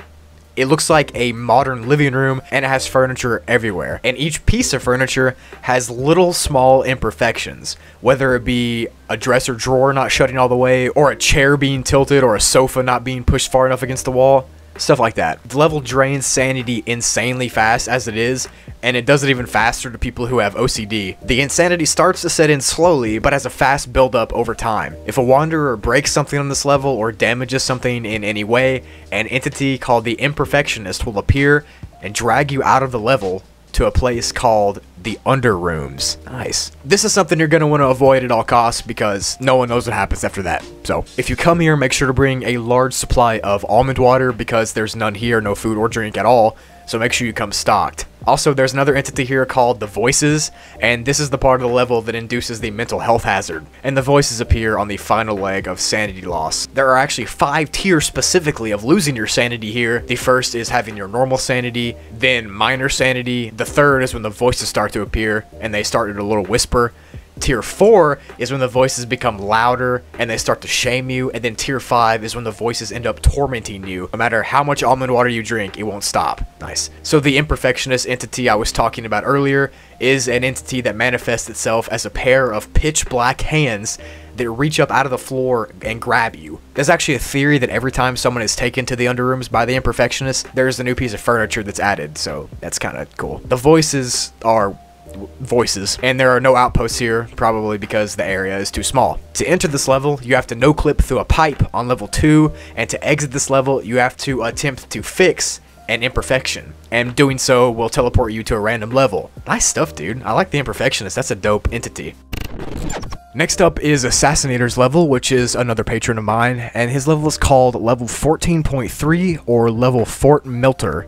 It looks like a modern living room and it has furniture everywhere. And each piece of furniture has little small imperfections, whether it be a dresser drawer not shutting all the way, or a chair being tilted, or a sofa not being pushed far enough against the wall. Stuff like that. The level drains sanity insanely fast as it is, and it does it even faster to people who have OCD. The insanity starts to set in slowly, but has a fast buildup over time. If a wanderer breaks something on this level or damages something in any way, an entity called the Imperfectionist will appear and drag you out of the level to a place called the under rooms. Nice. This is something you're going to want to avoid at all costs because no one knows what happens after that. So if you come here, make sure to bring a large supply of almond water because there's none here, no food or drink at all. So make sure you come stocked. Also, there's another entity here called the Voices, and this is the part of the level that induces the mental health hazard. And the Voices appear on the final leg of sanity loss. There are actually five tiers specifically of losing your sanity here. The first is having your normal sanity, then minor sanity. The third is when the voices start to appear, and they start at a little whisper. Tier 4 is when the voices become louder and they start to shame you, and then Tier 5 is when the voices end up tormenting you. No matter how much almond water you drink, it won't stop. Nice. So the imperfectionist entity I was talking about earlier is an entity that manifests itself as a pair of pitch black hands that reach up out of the floor and grab you. There's actually a theory that every time someone is taken to the underrooms by the imperfectionist, there's a new piece of furniture that's added, so that's kind of cool. The voices are voices. And there are no outposts here, probably because the area is too small. To enter this level, you have to no-clip through a pipe on level 2, and to exit this level, you have to attempt to fix an imperfection. And doing so will teleport you to a random level. Nice stuff, dude. I like the imperfectionist. That's a dope entity. Next up is Assassinator's level, which is another patron of mine, and his level is called level 14.3 or level Fort Melter.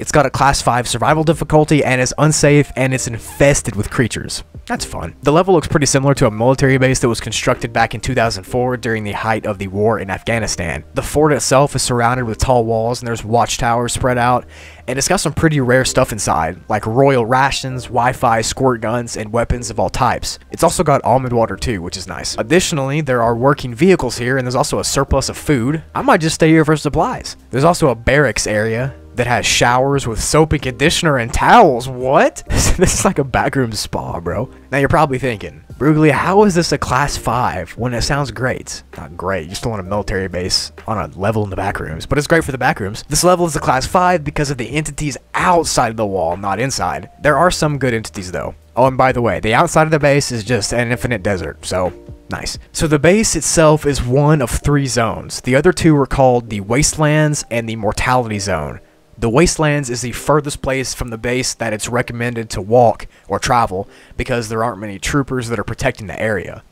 It's got a class 5 survival difficulty and is unsafe and it's infested with creatures. That's fun. The level looks pretty similar to a military base that was constructed back in 2004 during the height of the war in Afghanistan. The fort itself is surrounded with tall walls and there's watchtowers spread out, and it's got some pretty rare stuff inside, like royal rations, Wi-Fi, squirt guns, and weapons of all types. It's also got almond water too, which is nice. Additionally, there are working vehicles here, and there's also a surplus of food. I might just stay here for supplies. There's also a barracks area, that has showers with soap and conditioner and towels. What? this is like a backroom spa, bro. Now you're probably thinking, Broogli, how is this a class 5 when it sounds great? Not great, you still want a military base on a level in the backrooms, but it's great for the backrooms. This level is a class 5 because of the entities outside of the wall, not inside. There are some good entities though. Oh, and by the way, the outside of the base is just an infinite desert, so Nice. So the base itself is one of three zones. The other two are called the Wastelands and the Mortality Zone. The Wastelands is the furthest place from the base that it's recommended to walk or travel because there aren't many troopers that are protecting the area.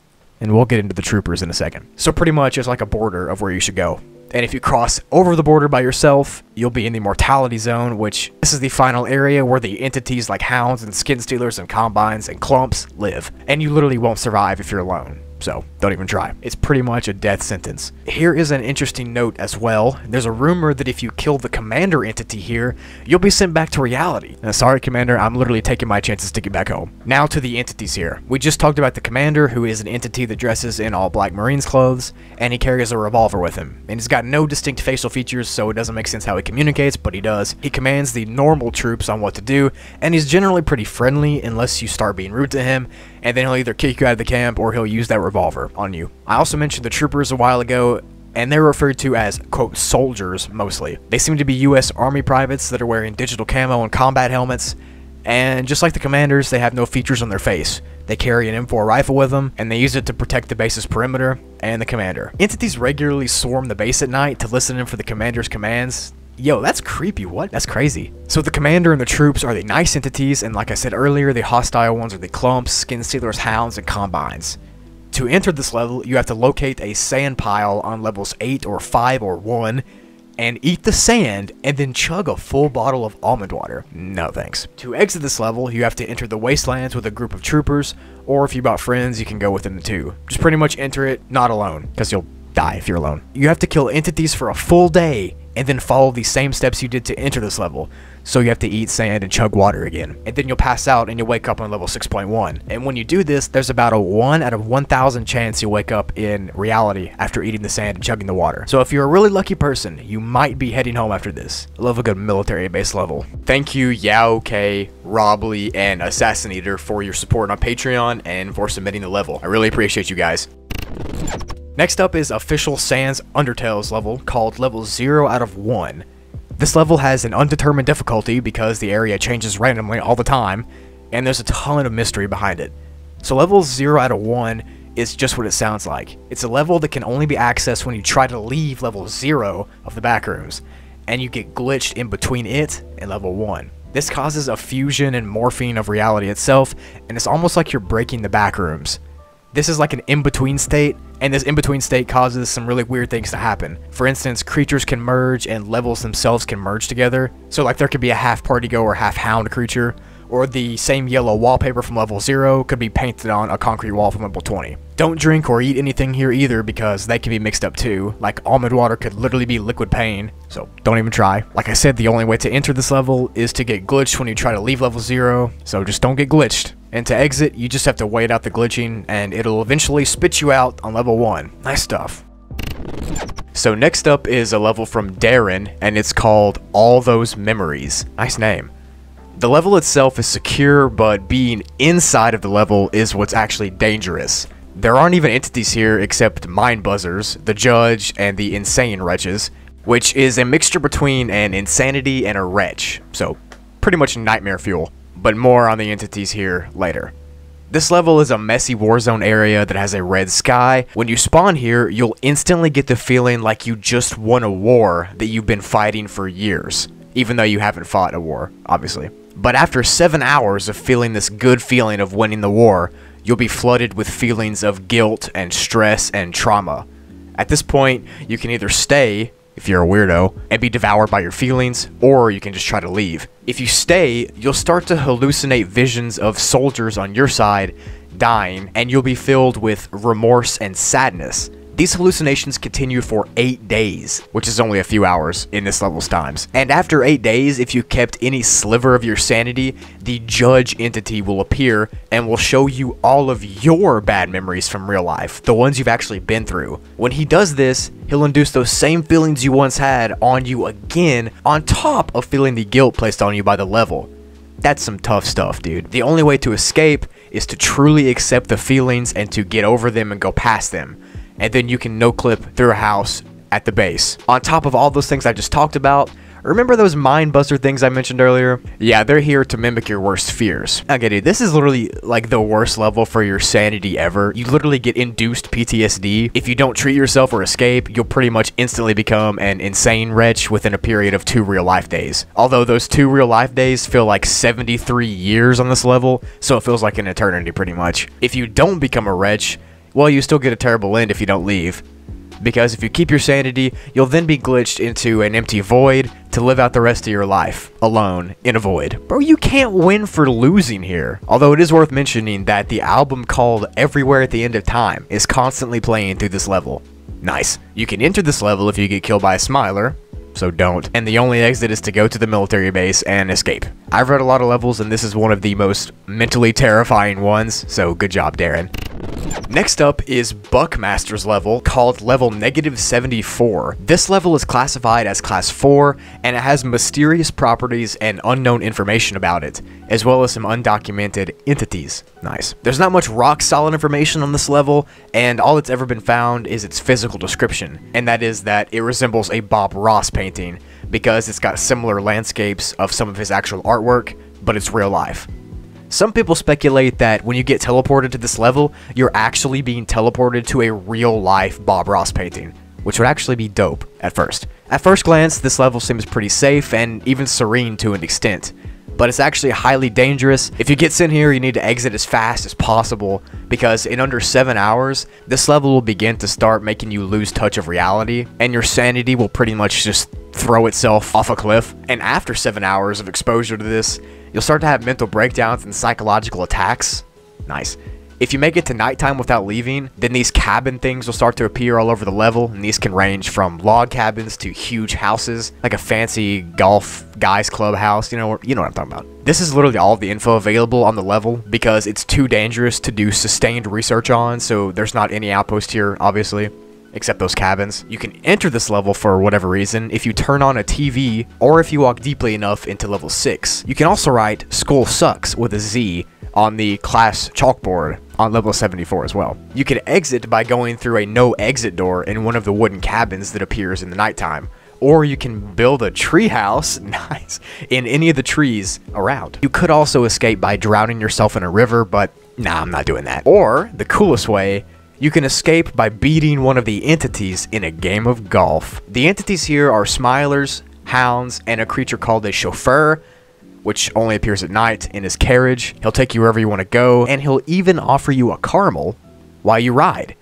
And we'll get into the troopers in a second. So pretty much it's like a border of where you should go. And if you cross over the border by yourself, you'll be in the mortality zone, which this is the final area where the entities like hounds and skin stealers and combines and clumps live. And you literally won't survive if you're alone so don't even try. It's pretty much a death sentence. Here is an interesting note as well. There's a rumor that if you kill the commander entity here, you'll be sent back to reality. Now, sorry, commander, I'm literally taking my chances to get back home. Now to the entities here. We just talked about the commander, who is an entity that dresses in all black marines clothes, and he carries a revolver with him. And he's got no distinct facial features, so it doesn't make sense how he communicates, but he does. He commands the normal troops on what to do, and he's generally pretty friendly unless you start being rude to him, and then he'll either kick you out of the camp or he'll use that revolver on you. I also mentioned the troopers a while ago, and they're referred to as, quote, soldiers mostly. They seem to be U.S. Army privates that are wearing digital camo and combat helmets, and just like the commanders, they have no features on their face. They carry an M4 rifle with them, and they use it to protect the base's perimeter and the commander. Entities regularly swarm the base at night to listen in for the commander's commands Yo, that's creepy. What? That's crazy. So the commander and the troops are the nice entities, and like I said earlier, the hostile ones are the clumps, skin stealers, hounds, and combines. To enter this level, you have to locate a sand pile on levels 8 or 5 or 1, and eat the sand, and then chug a full bottle of almond water. No thanks. To exit this level, you have to enter the wastelands with a group of troopers, or if you brought friends, you can go with them too. Just pretty much enter it, not alone, because you'll die if you're alone. You have to kill entities for a full day and then follow the same steps you did to enter this level. So you have to eat sand and chug water again. And then you'll pass out and you'll wake up on level 6.1. And when you do this, there's about a 1 out of 1,000 chance you'll wake up in reality after eating the sand and chugging the water. So if you're a really lucky person, you might be heading home after this. I love a good military base level. Thank you Yao K, Robly, and Assassinator for your support on Patreon and for submitting the level. I really appreciate you guys. Next up is Official Sans Undertales level, called level 0 out of 1. This level has an undetermined difficulty because the area changes randomly all the time, and there's a ton of mystery behind it. So level 0 out of 1 is just what it sounds like. It's a level that can only be accessed when you try to leave level 0 of the backrooms, and you get glitched in between it and level 1. This causes a fusion and morphing of reality itself, and it's almost like you're breaking the backrooms. This is like an in-between state, and this in-between state causes some really weird things to happen. For instance, creatures can merge and levels themselves can merge together. So like there could be a half Party-Go or half hound creature, or the same yellow wallpaper from level 0 could be painted on a concrete wall from level 20. Don't drink or eat anything here either because they can be mixed up too, like almond water could literally be liquid pain, so don't even try. Like I said, the only way to enter this level is to get glitched when you try to leave level 0, so just don't get glitched. And to exit, you just have to wait out the glitching, and it'll eventually spit you out on level 1. Nice stuff. So next up is a level from Darren, and it's called All Those Memories. Nice name. The level itself is secure, but being inside of the level is what's actually dangerous. There aren't even entities here except Mind Buzzers, the Judge, and the Insane Wretches, which is a mixture between an insanity and a wretch, so pretty much nightmare fuel but more on the entities here later. This level is a messy warzone area that has a red sky. When you spawn here, you'll instantly get the feeling like you just won a war that you've been fighting for years, even though you haven't fought a war, obviously. But after 7 hours of feeling this good feeling of winning the war, you'll be flooded with feelings of guilt and stress and trauma. At this point, you can either stay if you're a weirdo, and be devoured by your feelings, or you can just try to leave. If you stay, you'll start to hallucinate visions of soldiers on your side dying, and you'll be filled with remorse and sadness. These hallucinations continue for 8 days, which is only a few hours in this level's times. And after 8 days, if you kept any sliver of your sanity, the judge entity will appear and will show you all of your bad memories from real life, the ones you've actually been through. When he does this, he'll induce those same feelings you once had on you again, on top of feeling the guilt placed on you by the level. That's some tough stuff, dude. The only way to escape is to truly accept the feelings and to get over them and go past them and then you can no clip through a house at the base. On top of all those things I just talked about, Remember those mind buster things I mentioned earlier? Yeah, they're here to mimic your worst fears. Okay, dude, this is literally like the worst level for your sanity ever. You literally get induced PTSD. If you don't treat yourself or escape, you'll pretty much instantly become an insane wretch within a period of two real life days. Although those two real life days feel like 73 years on this level, so it feels like an eternity pretty much. If you don't become a wretch, well, you still get a terrible end if you don't leave. Because if you keep your sanity, you'll then be glitched into an empty void to live out the rest of your life, alone, in a void. Bro, you can't win for losing here. Although it is worth mentioning that the album called Everywhere at the End of Time is constantly playing through this level. Nice. You can enter this level if you get killed by a smiler, so don't. And the only exit is to go to the military base and escape. I've read a lot of levels and this is one of the most mentally terrifying ones, so good job, Darren. Next up is Buckmaster's level, called level negative 74. This level is classified as class 4, and it has mysterious properties and unknown information about it, as well as some undocumented entities. Nice. There's not much rock solid information on this level, and all that's ever been found is its physical description, and that is that it resembles a Bob Ross painting, because it's got similar landscapes of some of his actual artwork, but it's real life. Some people speculate that when you get teleported to this level, you're actually being teleported to a real-life Bob Ross painting, which would actually be dope at first. At first glance, this level seems pretty safe and even serene to an extent, but it's actually highly dangerous. If you get sent here, you need to exit as fast as possible, because in under 7 hours, this level will begin to start making you lose touch of reality, and your sanity will pretty much just throw itself off a cliff. And after 7 hours of exposure to this, You'll start to have mental breakdowns and psychological attacks. Nice. If you make it to nighttime without leaving, then these cabin things will start to appear all over the level, and these can range from log cabins to huge houses, like a fancy golf guys club house, you know, you know what I'm talking about. This is literally all the info available on the level because it's too dangerous to do sustained research on, so there's not any outpost here, obviously except those cabins. You can enter this level for whatever reason if you turn on a TV or if you walk deeply enough into level 6. You can also write school Sucks with a Z on the class chalkboard on level 74 as well. You can exit by going through a no exit door in one of the wooden cabins that appears in the nighttime. Or you can build a treehouse, nice, in any of the trees around. You could also escape by drowning yourself in a river, but nah, I'm not doing that. Or, the coolest way, you can escape by beating one of the entities in a game of golf. The entities here are smilers, hounds, and a creature called a chauffeur, which only appears at night in his carriage. He'll take you wherever you want to go, and he'll even offer you a caramel while you ride.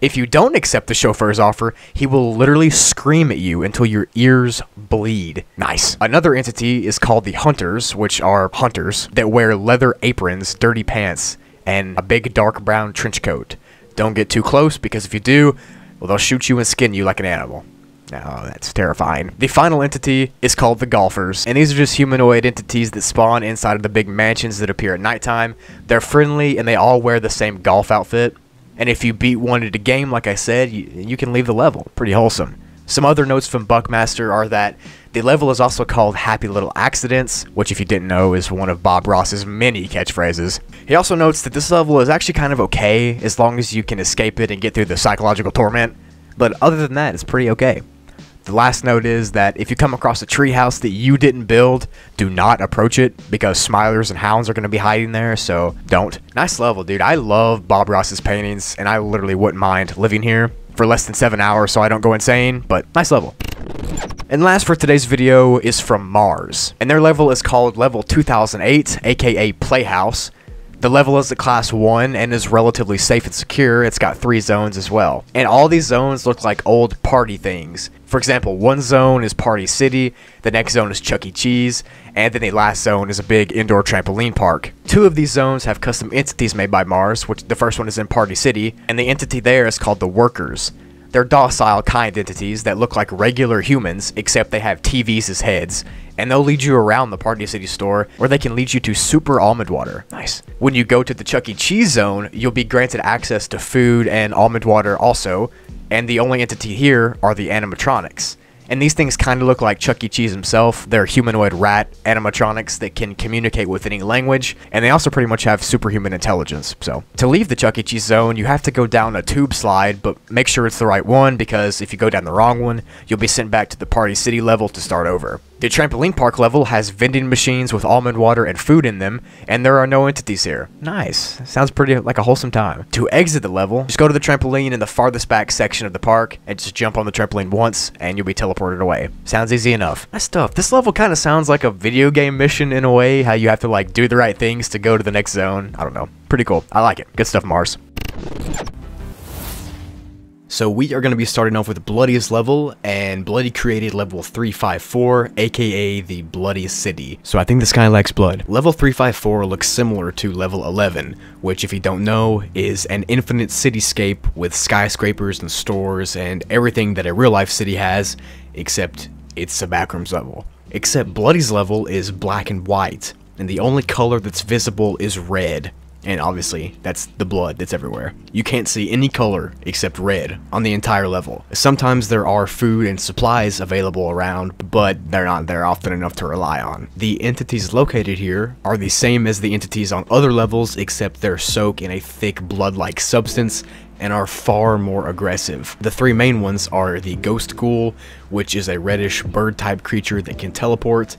If you don't accept the chauffeur's offer, he will literally scream at you until your ears bleed. Nice. Another entity is called the Hunters, which are hunters that wear leather aprons, dirty pants, and a big dark brown trench coat. Don't get too close, because if you do, well, they'll shoot you and skin you like an animal. Oh, that's terrifying. The final entity is called the Golfers, and these are just humanoid entities that spawn inside of the big mansions that appear at nighttime. They're friendly, and they all wear the same golf outfit. And if you beat one at a game, like I said, you, you can leave the level. Pretty wholesome. Some other notes from Buckmaster are that the level is also called Happy Little Accidents, which if you didn't know is one of Bob Ross's many catchphrases. He also notes that this level is actually kind of okay as long as you can escape it and get through the psychological torment, but other than that, it's pretty okay. The last note is that if you come across a treehouse that you didn't build, do not approach it because smilers and hounds are going to be hiding there, so don't. Nice level, dude. I love Bob Ross's paintings, and I literally wouldn't mind living here for less than 7 hours so I don't go insane, but nice level. And last for today's video is from Mars, and their level is called level 2008, aka Playhouse. The level is a class 1 and is relatively safe and secure. It's got 3 zones as well. And all these zones look like old party things. For example, one zone is Party City, the next zone is Chuck E. Cheese, and then the last zone is a big indoor trampoline park. Two of these zones have custom entities made by Mars, which the first one is in Party City, and the entity there is called the Workers. They're docile, kind entities that look like regular humans, except they have TVs as heads, and they'll lead you around the Party City store, or they can lead you to Super Almond Water. Nice. When you go to the Chuck E. Cheese zone, you'll be granted access to food and almond water also, and the only entity here are the animatronics. And these things kind of look like Chuck E. Cheese himself. They're humanoid rat animatronics that can communicate with any language, and they also pretty much have superhuman intelligence. So, to leave the Chuck E. Cheese zone, you have to go down a tube slide, but make sure it's the right one because if you go down the wrong one, you'll be sent back to the Party City level to start over. The trampoline park level has vending machines with almond water and food in them, and there are no entities here. Nice. Sounds pretty like a wholesome time. To exit the level, just go to the trampoline in the farthest back section of the park and just jump on the trampoline once, and you'll be teleported away. Sounds easy enough. Nice stuff. This level kind of sounds like a video game mission in a way, how you have to like do the right things to go to the next zone. I don't know. Pretty cool. I like it. Good stuff, Mars. So we are going to be starting off with the Bloodiest level, and Bloody created level 354, aka the Bloody City. So I think this guy likes blood. Level 354 looks similar to level 11, which if you don't know, is an infinite cityscape with skyscrapers and stores and everything that a real life city has, except it's a backrooms level. Except Bloody's level is black and white, and the only color that's visible is red and obviously that's the blood that's everywhere. You can't see any color except red on the entire level. Sometimes there are food and supplies available around, but they're not there often enough to rely on. The entities located here are the same as the entities on other levels except they're soaked in a thick blood-like substance and are far more aggressive. The three main ones are the Ghost Ghoul, which is a reddish bird-type creature that can teleport,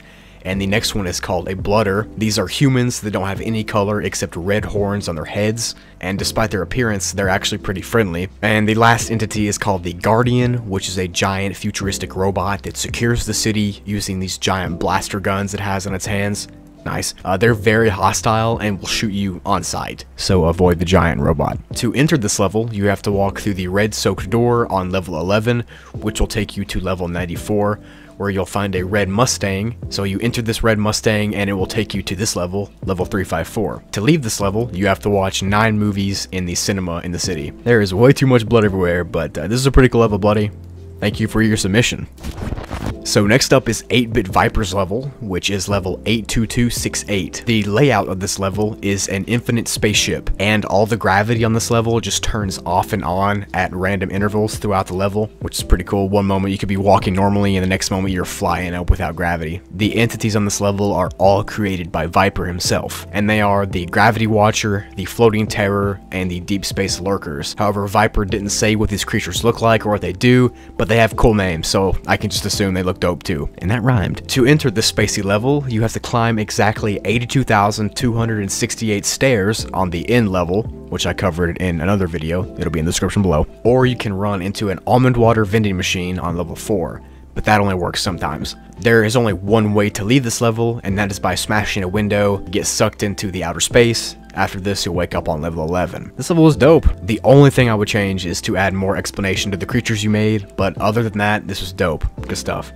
and the next one is called a blooder. These are humans that don't have any color except red horns on their heads, and despite their appearance, they're actually pretty friendly. And the last entity is called the Guardian, which is a giant futuristic robot that secures the city using these giant blaster guns it has on its hands. Nice. Uh, they're very hostile and will shoot you on sight, so avoid the giant robot. To enter this level, you have to walk through the red soaked door on level 11, which will take you to level 94, where you'll find a red Mustang. So you enter this red Mustang and it will take you to this level, level 354. To leave this level, you have to watch 9 movies in the cinema in the city. There is way too much blood everywhere, but uh, this is a pretty cool level, buddy. Thank you for your submission. So next up is 8-Bit Viper's level, which is level 82268. The layout of this level is an infinite spaceship, and all the gravity on this level just turns off and on at random intervals throughout the level, which is pretty cool. One moment you could be walking normally, and the next moment you're flying up without gravity. The entities on this level are all created by Viper himself, and they are the Gravity Watcher, the Floating Terror, and the Deep Space Lurkers. However, Viper didn't say what these creatures look like or what they do, but they have cool names, so I can just assume they look dope too. And that rhymed. To enter this spacey level, you have to climb exactly 82,268 stairs on the end level, which I covered in another video, it'll be in the description below, or you can run into an almond water vending machine on level 4 but that only works sometimes. There is only one way to leave this level, and that is by smashing a window, get sucked into the outer space. After this, you'll wake up on level 11. This level is dope. The only thing I would change is to add more explanation to the creatures you made, but other than that, this was dope. Good stuff.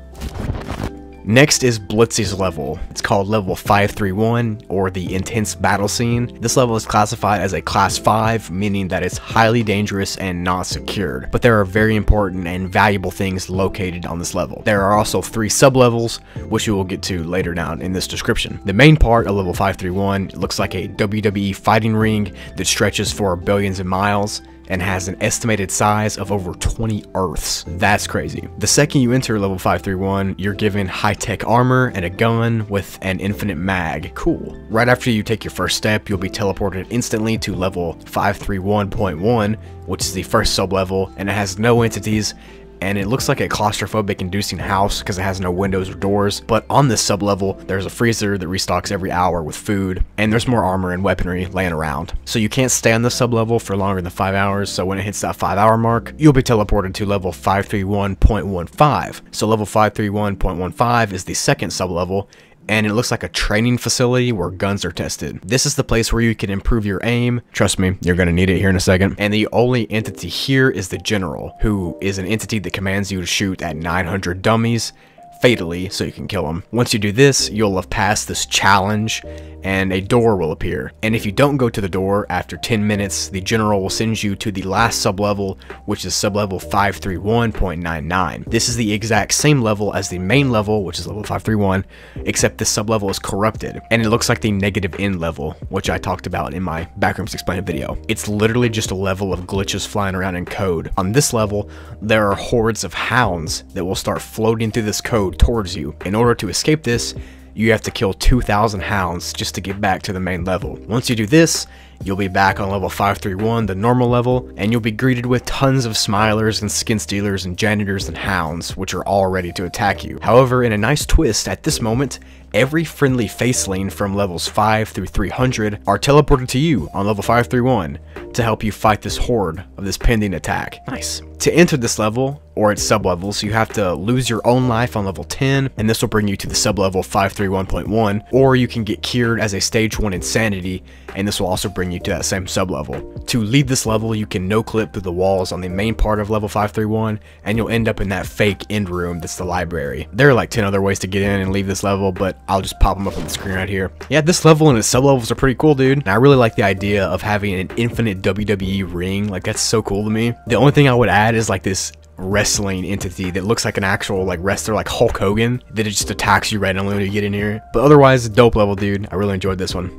Next is Blitzy's level. It's called level 531 or the intense battle scene. This level is classified as a class 5, meaning that it's highly dangerous and not secured. But there are very important and valuable things located on this level. There are also three sub-levels, which we will get to later down in this description. The main part of level 531 looks like a WWE fighting ring that stretches for billions of miles and has an estimated size of over 20 Earths. That's crazy. The second you enter level 531, you're given high-tech armor and a gun with an infinite mag. Cool. Right after you take your first step, you'll be teleported instantly to level 531.1, which is the first sub-level, and it has no entities and it looks like a claustrophobic inducing house because it has no windows or doors. But on this sub-level, there's a freezer that restocks every hour with food, and there's more armor and weaponry laying around. So you can't stay on the sub-level for longer than 5 hours, so when it hits that 5 hour mark, you'll be teleported to level 531.15. So level 531.15 is the second sub-level, and it looks like a training facility where guns are tested. This is the place where you can improve your aim. Trust me, you're gonna need it here in a second. And the only entity here is the General, who is an entity that commands you to shoot at 900 dummies fatally so you can kill them. Once you do this, you'll have passed this challenge and a door will appear. And if you don't go to the door after 10 minutes, the general will send you to the last sublevel, which is sublevel 531.99. This is the exact same level as the main level, which is level 531, except this sublevel is corrupted, and it looks like the negative end level, which I talked about in my Backrooms Explained video. It's literally just a level of glitches flying around in code. On this level, there are hordes of hounds that will start floating through this code towards you. In order to escape this, you have to kill 2,000 hounds just to get back to the main level. Once you do this, you'll be back on level 531, the normal level, and you'll be greeted with tons of smilers and skin stealers and janitors and hounds, which are all ready to attack you. However, in a nice twist, at this moment, every friendly faceling from levels 5 through 300 are teleported to you on level 531 to help you fight this horde of this pending attack. Nice. To enter this level, or its sublevels, you have to lose your own life on level 10, and this will bring you to the sublevel 531.1, or you can get cured as a stage 1 insanity, and this will also bring you to that same sublevel. To leave this level, you can no-clip through the walls on the main part of level 531, and you'll end up in that fake end room that's the library. There are like 10 other ways to get in and leave this level, but I'll just pop them up on the screen right here. Yeah, this level and its sublevels are pretty cool, dude. And I really like the idea of having an infinite WWE ring. Like, that's so cool to me. The only thing I would add is like this wrestling entity that looks like an actual like wrestler like Hulk Hogan that it just attacks you randomly when you get in here. But otherwise, dope level, dude. I really enjoyed this one.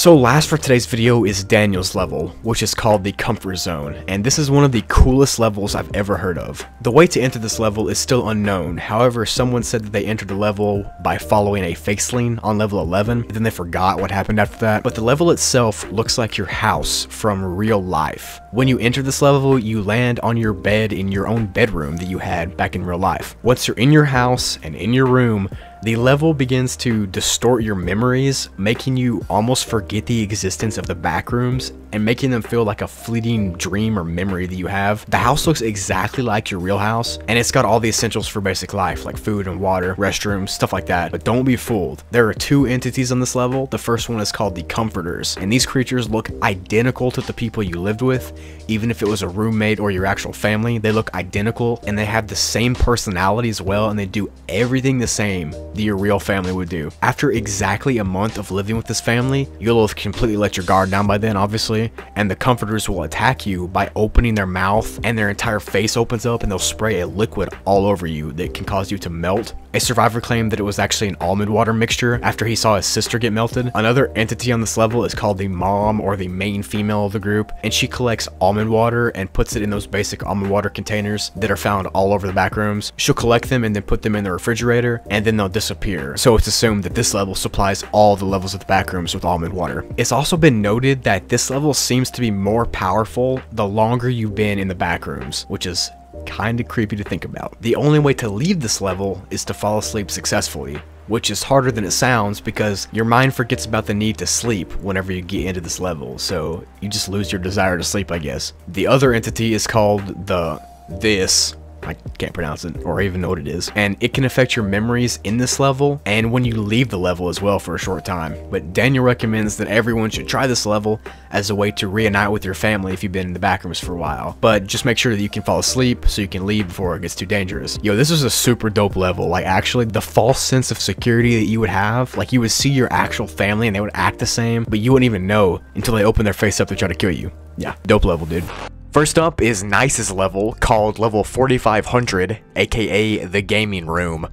So last for today's video is Daniel's level, which is called the Comfort Zone, and this is one of the coolest levels I've ever heard of. The way to enter this level is still unknown, however someone said that they entered the level by following a faceling on level 11, then they forgot what happened after that, but the level itself looks like your house from real life. When you enter this level, you land on your bed in your own bedroom that you had back in real life. Once you're in your house and in your room, the level begins to distort your memories, making you almost forget the existence of the back rooms and making them feel like a fleeting dream or memory that you have. The house looks exactly like your real house, and it's got all the essentials for basic life, like food and water, restrooms, stuff like that. But don't be fooled. There are two entities on this level. The first one is called the Comforters, and these creatures look identical to the people you lived with, even if it was a roommate or your actual family. They look identical, and they have the same personality as well, and they do everything the same that your real family would do. After exactly a month of living with this family, you'll have completely let your guard down by then, obviously, and the comforters will attack you by opening their mouth and their entire face opens up and they'll spray a liquid all over you that can cause you to melt. A survivor claimed that it was actually an almond water mixture after he saw his sister get melted. Another entity on this level is called the mom or the main female of the group, and she collects almond water and puts it in those basic almond water containers that are found all over the back rooms. She'll collect them and then put them in the refrigerator, and then they'll disappear. So it's assumed that this level supplies all the levels of the back rooms with almond water. It's also been noted that this level seems to be more powerful the longer you've been in the back rooms, which is kinda creepy to think about. The only way to leave this level is to fall asleep successfully, which is harder than it sounds because your mind forgets about the need to sleep whenever you get into this level, so you just lose your desire to sleep, I guess. The other entity is called the this, I can't pronounce it or even know what it is. And it can affect your memories in this level and when you leave the level as well for a short time. But Daniel recommends that everyone should try this level as a way to reunite with your family if you've been in the backrooms for a while. But just make sure that you can fall asleep so you can leave before it gets too dangerous. Yo, this is a super dope level. Like actually the false sense of security that you would have, like you would see your actual family and they would act the same, but you wouldn't even know until they open their face up to try to kill you. Yeah, dope level, dude. First up is Nice's level, called level 4500, aka the gaming room.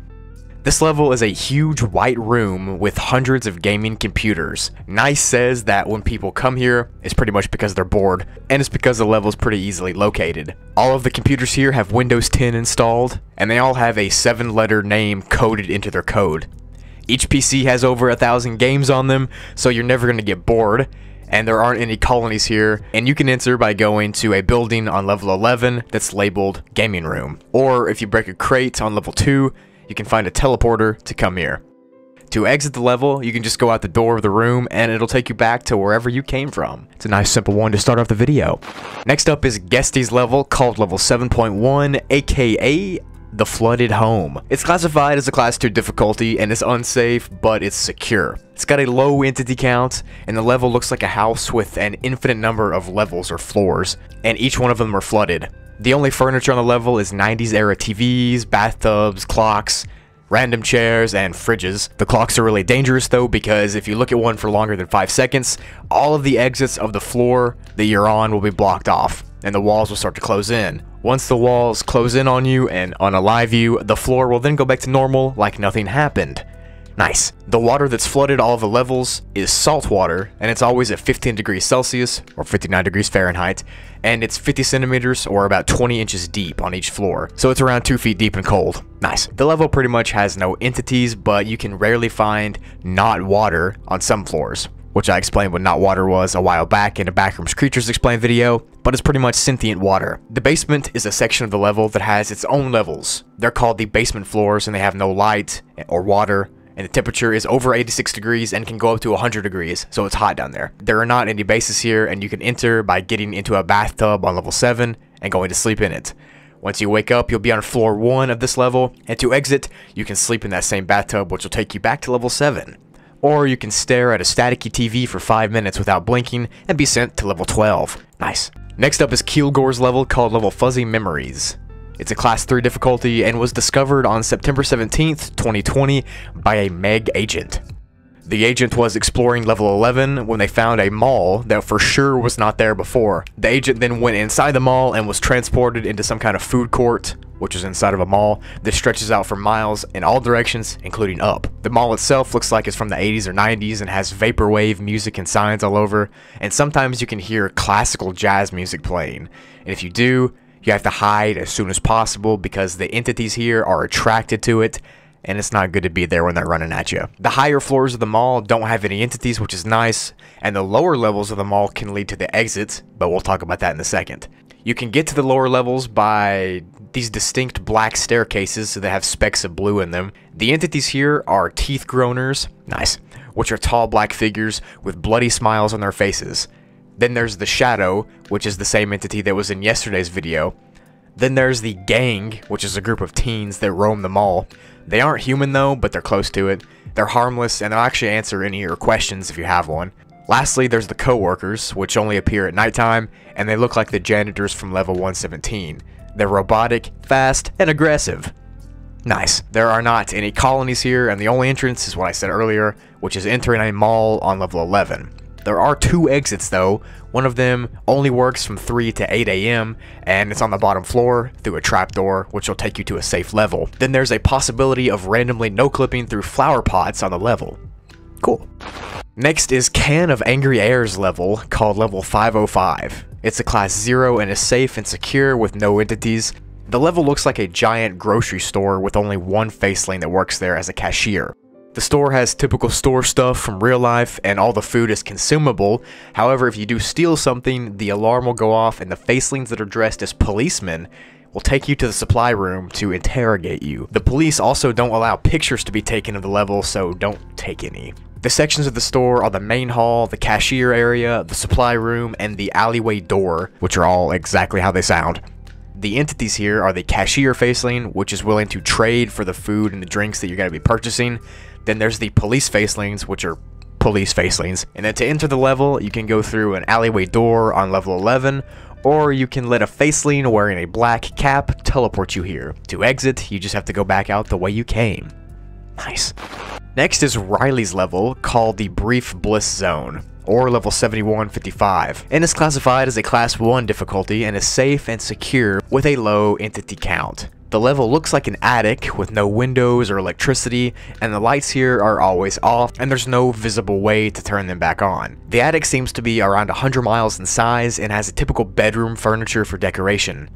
This level is a huge white room with hundreds of gaming computers. Nice says that when people come here, it's pretty much because they're bored, and it's because the level is pretty easily located. All of the computers here have Windows 10 installed, and they all have a 7-letter name coded into their code. Each PC has over a thousand games on them, so you're never going to get bored, and there aren't any colonies here, and you can enter by going to a building on level 11 that's labeled Gaming Room. Or if you break a crate on level 2, you can find a teleporter to come here. To exit the level, you can just go out the door of the room and it'll take you back to wherever you came from. It's a nice simple one to start off the video. Next up is Guesty's level called level 7.1 aka the Flooded Home. It's classified as a class 2 difficulty and is unsafe, but it's secure. It's got a low entity count, and the level looks like a house with an infinite number of levels or floors, and each one of them are flooded. The only furniture on the level is 90s era TVs, bathtubs, clocks, random chairs, and fridges. The clocks are really dangerous though because if you look at one for longer than 5 seconds, all of the exits of the floor that you're on will be blocked off, and the walls will start to close in. Once the walls close in on you and unalive you, the floor will then go back to normal like nothing happened. Nice. The water that's flooded all the levels is salt water, and it's always at 15 degrees Celsius, or 59 degrees Fahrenheit, and it's 50 centimeters, or about 20 inches deep on each floor, so it's around 2 feet deep and cold. Nice. The level pretty much has no entities, but you can rarely find not water on some floors, which I explained what not water was a while back in a Backrooms Creatures Explained video, but it's pretty much sentient water. The basement is a section of the level that has its own levels. They're called the basement floors and they have no light or water and the temperature is over 86 degrees and can go up to 100 degrees, so it's hot down there. There are not any bases here, and you can enter by getting into a bathtub on level 7 and going to sleep in it. Once you wake up, you'll be on floor 1 of this level, and to exit, you can sleep in that same bathtub, which will take you back to level 7. Or you can stare at a staticky TV for 5 minutes without blinking and be sent to level 12. Nice. Next up is Keelgore's level called Level Fuzzy Memories. It's a class 3 difficulty and was discovered on September 17th, 2020 by a Meg agent. The agent was exploring level 11 when they found a mall that for sure was not there before. The agent then went inside the mall and was transported into some kind of food court, which is inside of a mall that stretches out for miles in all directions, including up. The mall itself looks like it's from the 80s or 90s and has vaporwave music and signs all over, and sometimes you can hear classical jazz music playing. And if you do, you have to hide as soon as possible because the entities here are attracted to it and it's not good to be there when they're running at you. The higher floors of the mall don't have any entities, which is nice, and the lower levels of the mall can lead to the exits, but we'll talk about that in a second. You can get to the lower levels by these distinct black staircases so they have specks of blue in them. The entities here are teeth groaners, nice, which are tall black figures with bloody smiles on their faces. Then there's the Shadow, which is the same entity that was in yesterday's video. Then there's the Gang, which is a group of teens that roam the mall. They aren't human though, but they're close to it. They're harmless, and they'll actually answer any of your questions if you have one. Lastly, there's the co-workers, which only appear at nighttime, and they look like the janitors from level 117. They're robotic, fast, and aggressive. Nice. There are not any colonies here, and the only entrance is what I said earlier, which is entering a mall on level 11. There are two exits though. One of them only works from 3 to 8 a.m. and it's on the bottom floor through a trapdoor which will take you to a safe level. Then there's a possibility of randomly no-clipping through flower pots on the level. Cool. Next is Can of Angry Airs level called level 505. It's a class 0 and is safe and secure with no entities. The level looks like a giant grocery store with only one faceling that works there as a cashier. The store has typical store stuff from real life and all the food is consumable. However, if you do steal something, the alarm will go off and the facelings that are dressed as policemen will take you to the supply room to interrogate you. The police also don't allow pictures to be taken of the level, so don't take any. The sections of the store are the main hall, the cashier area, the supply room, and the alleyway door, which are all exactly how they sound. The entities here are the cashier faceling, which is willing to trade for the food and the drinks that you're going to be purchasing. Then there's the police facelings, which are police facelings. And then to enter the level, you can go through an alleyway door on level 11, or you can let a faceling wearing a black cap teleport you here. To exit, you just have to go back out the way you came. Nice. Next is Riley's level, called the Brief Bliss Zone or level 7155, and is classified as a class 1 difficulty and is safe and secure with a low entity count. The level looks like an attic with no windows or electricity, and the lights here are always off, and there's no visible way to turn them back on. The attic seems to be around 100 miles in size and has a typical bedroom furniture for decoration.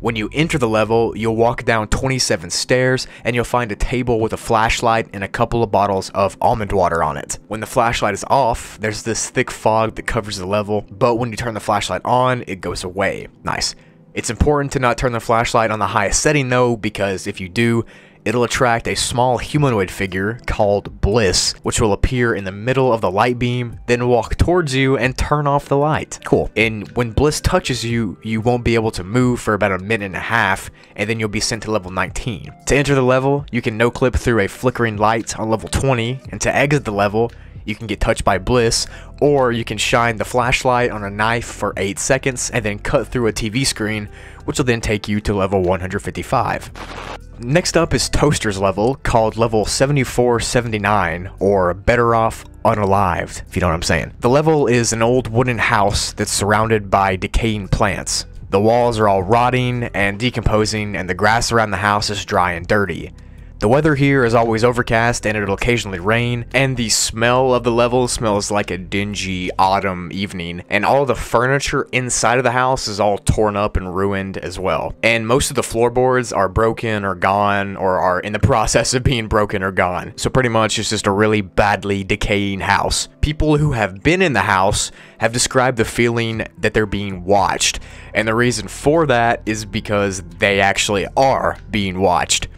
When you enter the level, you'll walk down 27 stairs and you'll find a table with a flashlight and a couple of bottles of almond water on it. When the flashlight is off, there's this thick fog that covers the level, but when you turn the flashlight on, it goes away. Nice. It's important to not turn the flashlight on the highest setting though, because if you do, it'll attract a small humanoid figure called Bliss, which will appear in the middle of the light beam, then walk towards you and turn off the light. Cool. And when Bliss touches you, you won't be able to move for about a minute and a half, and then you'll be sent to level 19. To enter the level, you can no-clip through a flickering light on level 20, and to exit the level, you can get touched by Bliss, or you can shine the flashlight on a knife for 8 seconds and then cut through a TV screen, which will then take you to level 155. Next up is Toaster's level, called level 7479, or Better Off Unalived, if you know what I'm saying. The level is an old wooden house that's surrounded by decaying plants. The walls are all rotting and decomposing, and the grass around the house is dry and dirty. The weather here is always overcast and it'll occasionally rain, and the smell of the level smells like a dingy autumn evening, and all the furniture inside of the house is all torn up and ruined as well. And most of the floorboards are broken or gone or are in the process of being broken or gone. So pretty much it's just a really badly decaying house. People who have been in the house have described the feeling that they're being watched, and the reason for that is because they actually are being watched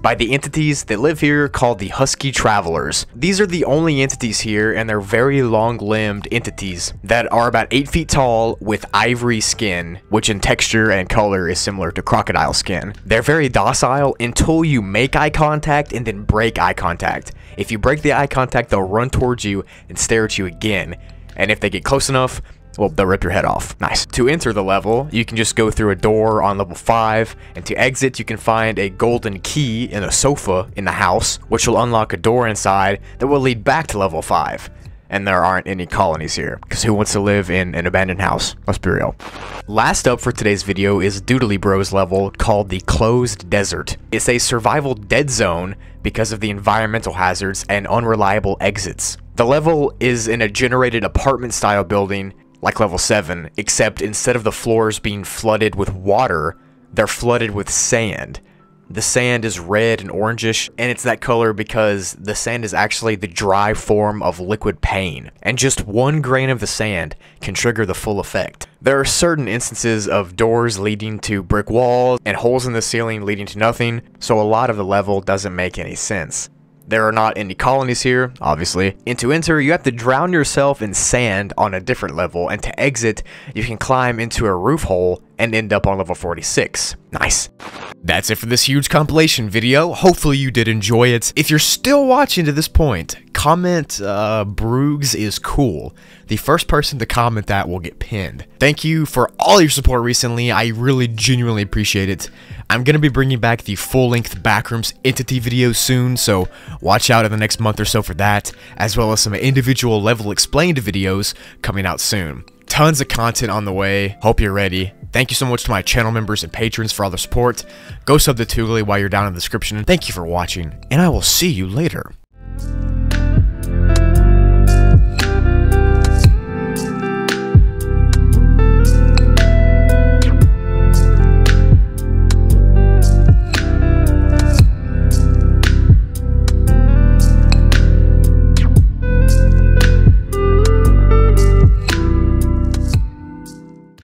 by the entities that live here called the Husky Travelers. These are the only entities here and they're very long-limbed entities that are about 8 feet tall with ivory skin, which in texture and color is similar to crocodile skin. They're very docile until you make eye contact and then break eye contact. If you break the eye contact, they'll run towards you and stare at you again. And if they get close enough, well, they'll rip your head off. Nice. To enter the level, you can just go through a door on level 5, and to exit, you can find a golden key in a sofa in the house, which will unlock a door inside that will lead back to level 5 and there aren't any colonies here, because who wants to live in an abandoned house? Let's be real. Last up for today's video is Doodly Bros level called the Closed Desert. It's a survival dead zone because of the environmental hazards and unreliable exits. The level is in a generated apartment style building like level 7, except instead of the floors being flooded with water, they're flooded with sand. The sand is red and orangish, and it's that color because the sand is actually the dry form of liquid pain, and just one grain of the sand can trigger the full effect. There are certain instances of doors leading to brick walls and holes in the ceiling leading to nothing, so a lot of the level doesn't make any sense. There are not any colonies here, obviously. And to enter, you have to drown yourself in sand on a different level, and to exit, you can climb into a roof hole and end up on level 46. Nice. That's it for this huge compilation video. Hopefully you did enjoy it. If you're still watching to this point, comment uh, is cool. The first person to comment that will get pinned. Thank you for all your support recently. I really genuinely appreciate it. I'm going to be bringing back the full-length Backrooms Entity videos soon, so watch out in the next month or so for that, as well as some individual level explained videos coming out soon. Tons of content on the way. Hope you're ready. Thank you so much to my channel members and patrons for all the support. Go sub to Twoogli while you're down in the description. Thank you for watching, and I will see you later.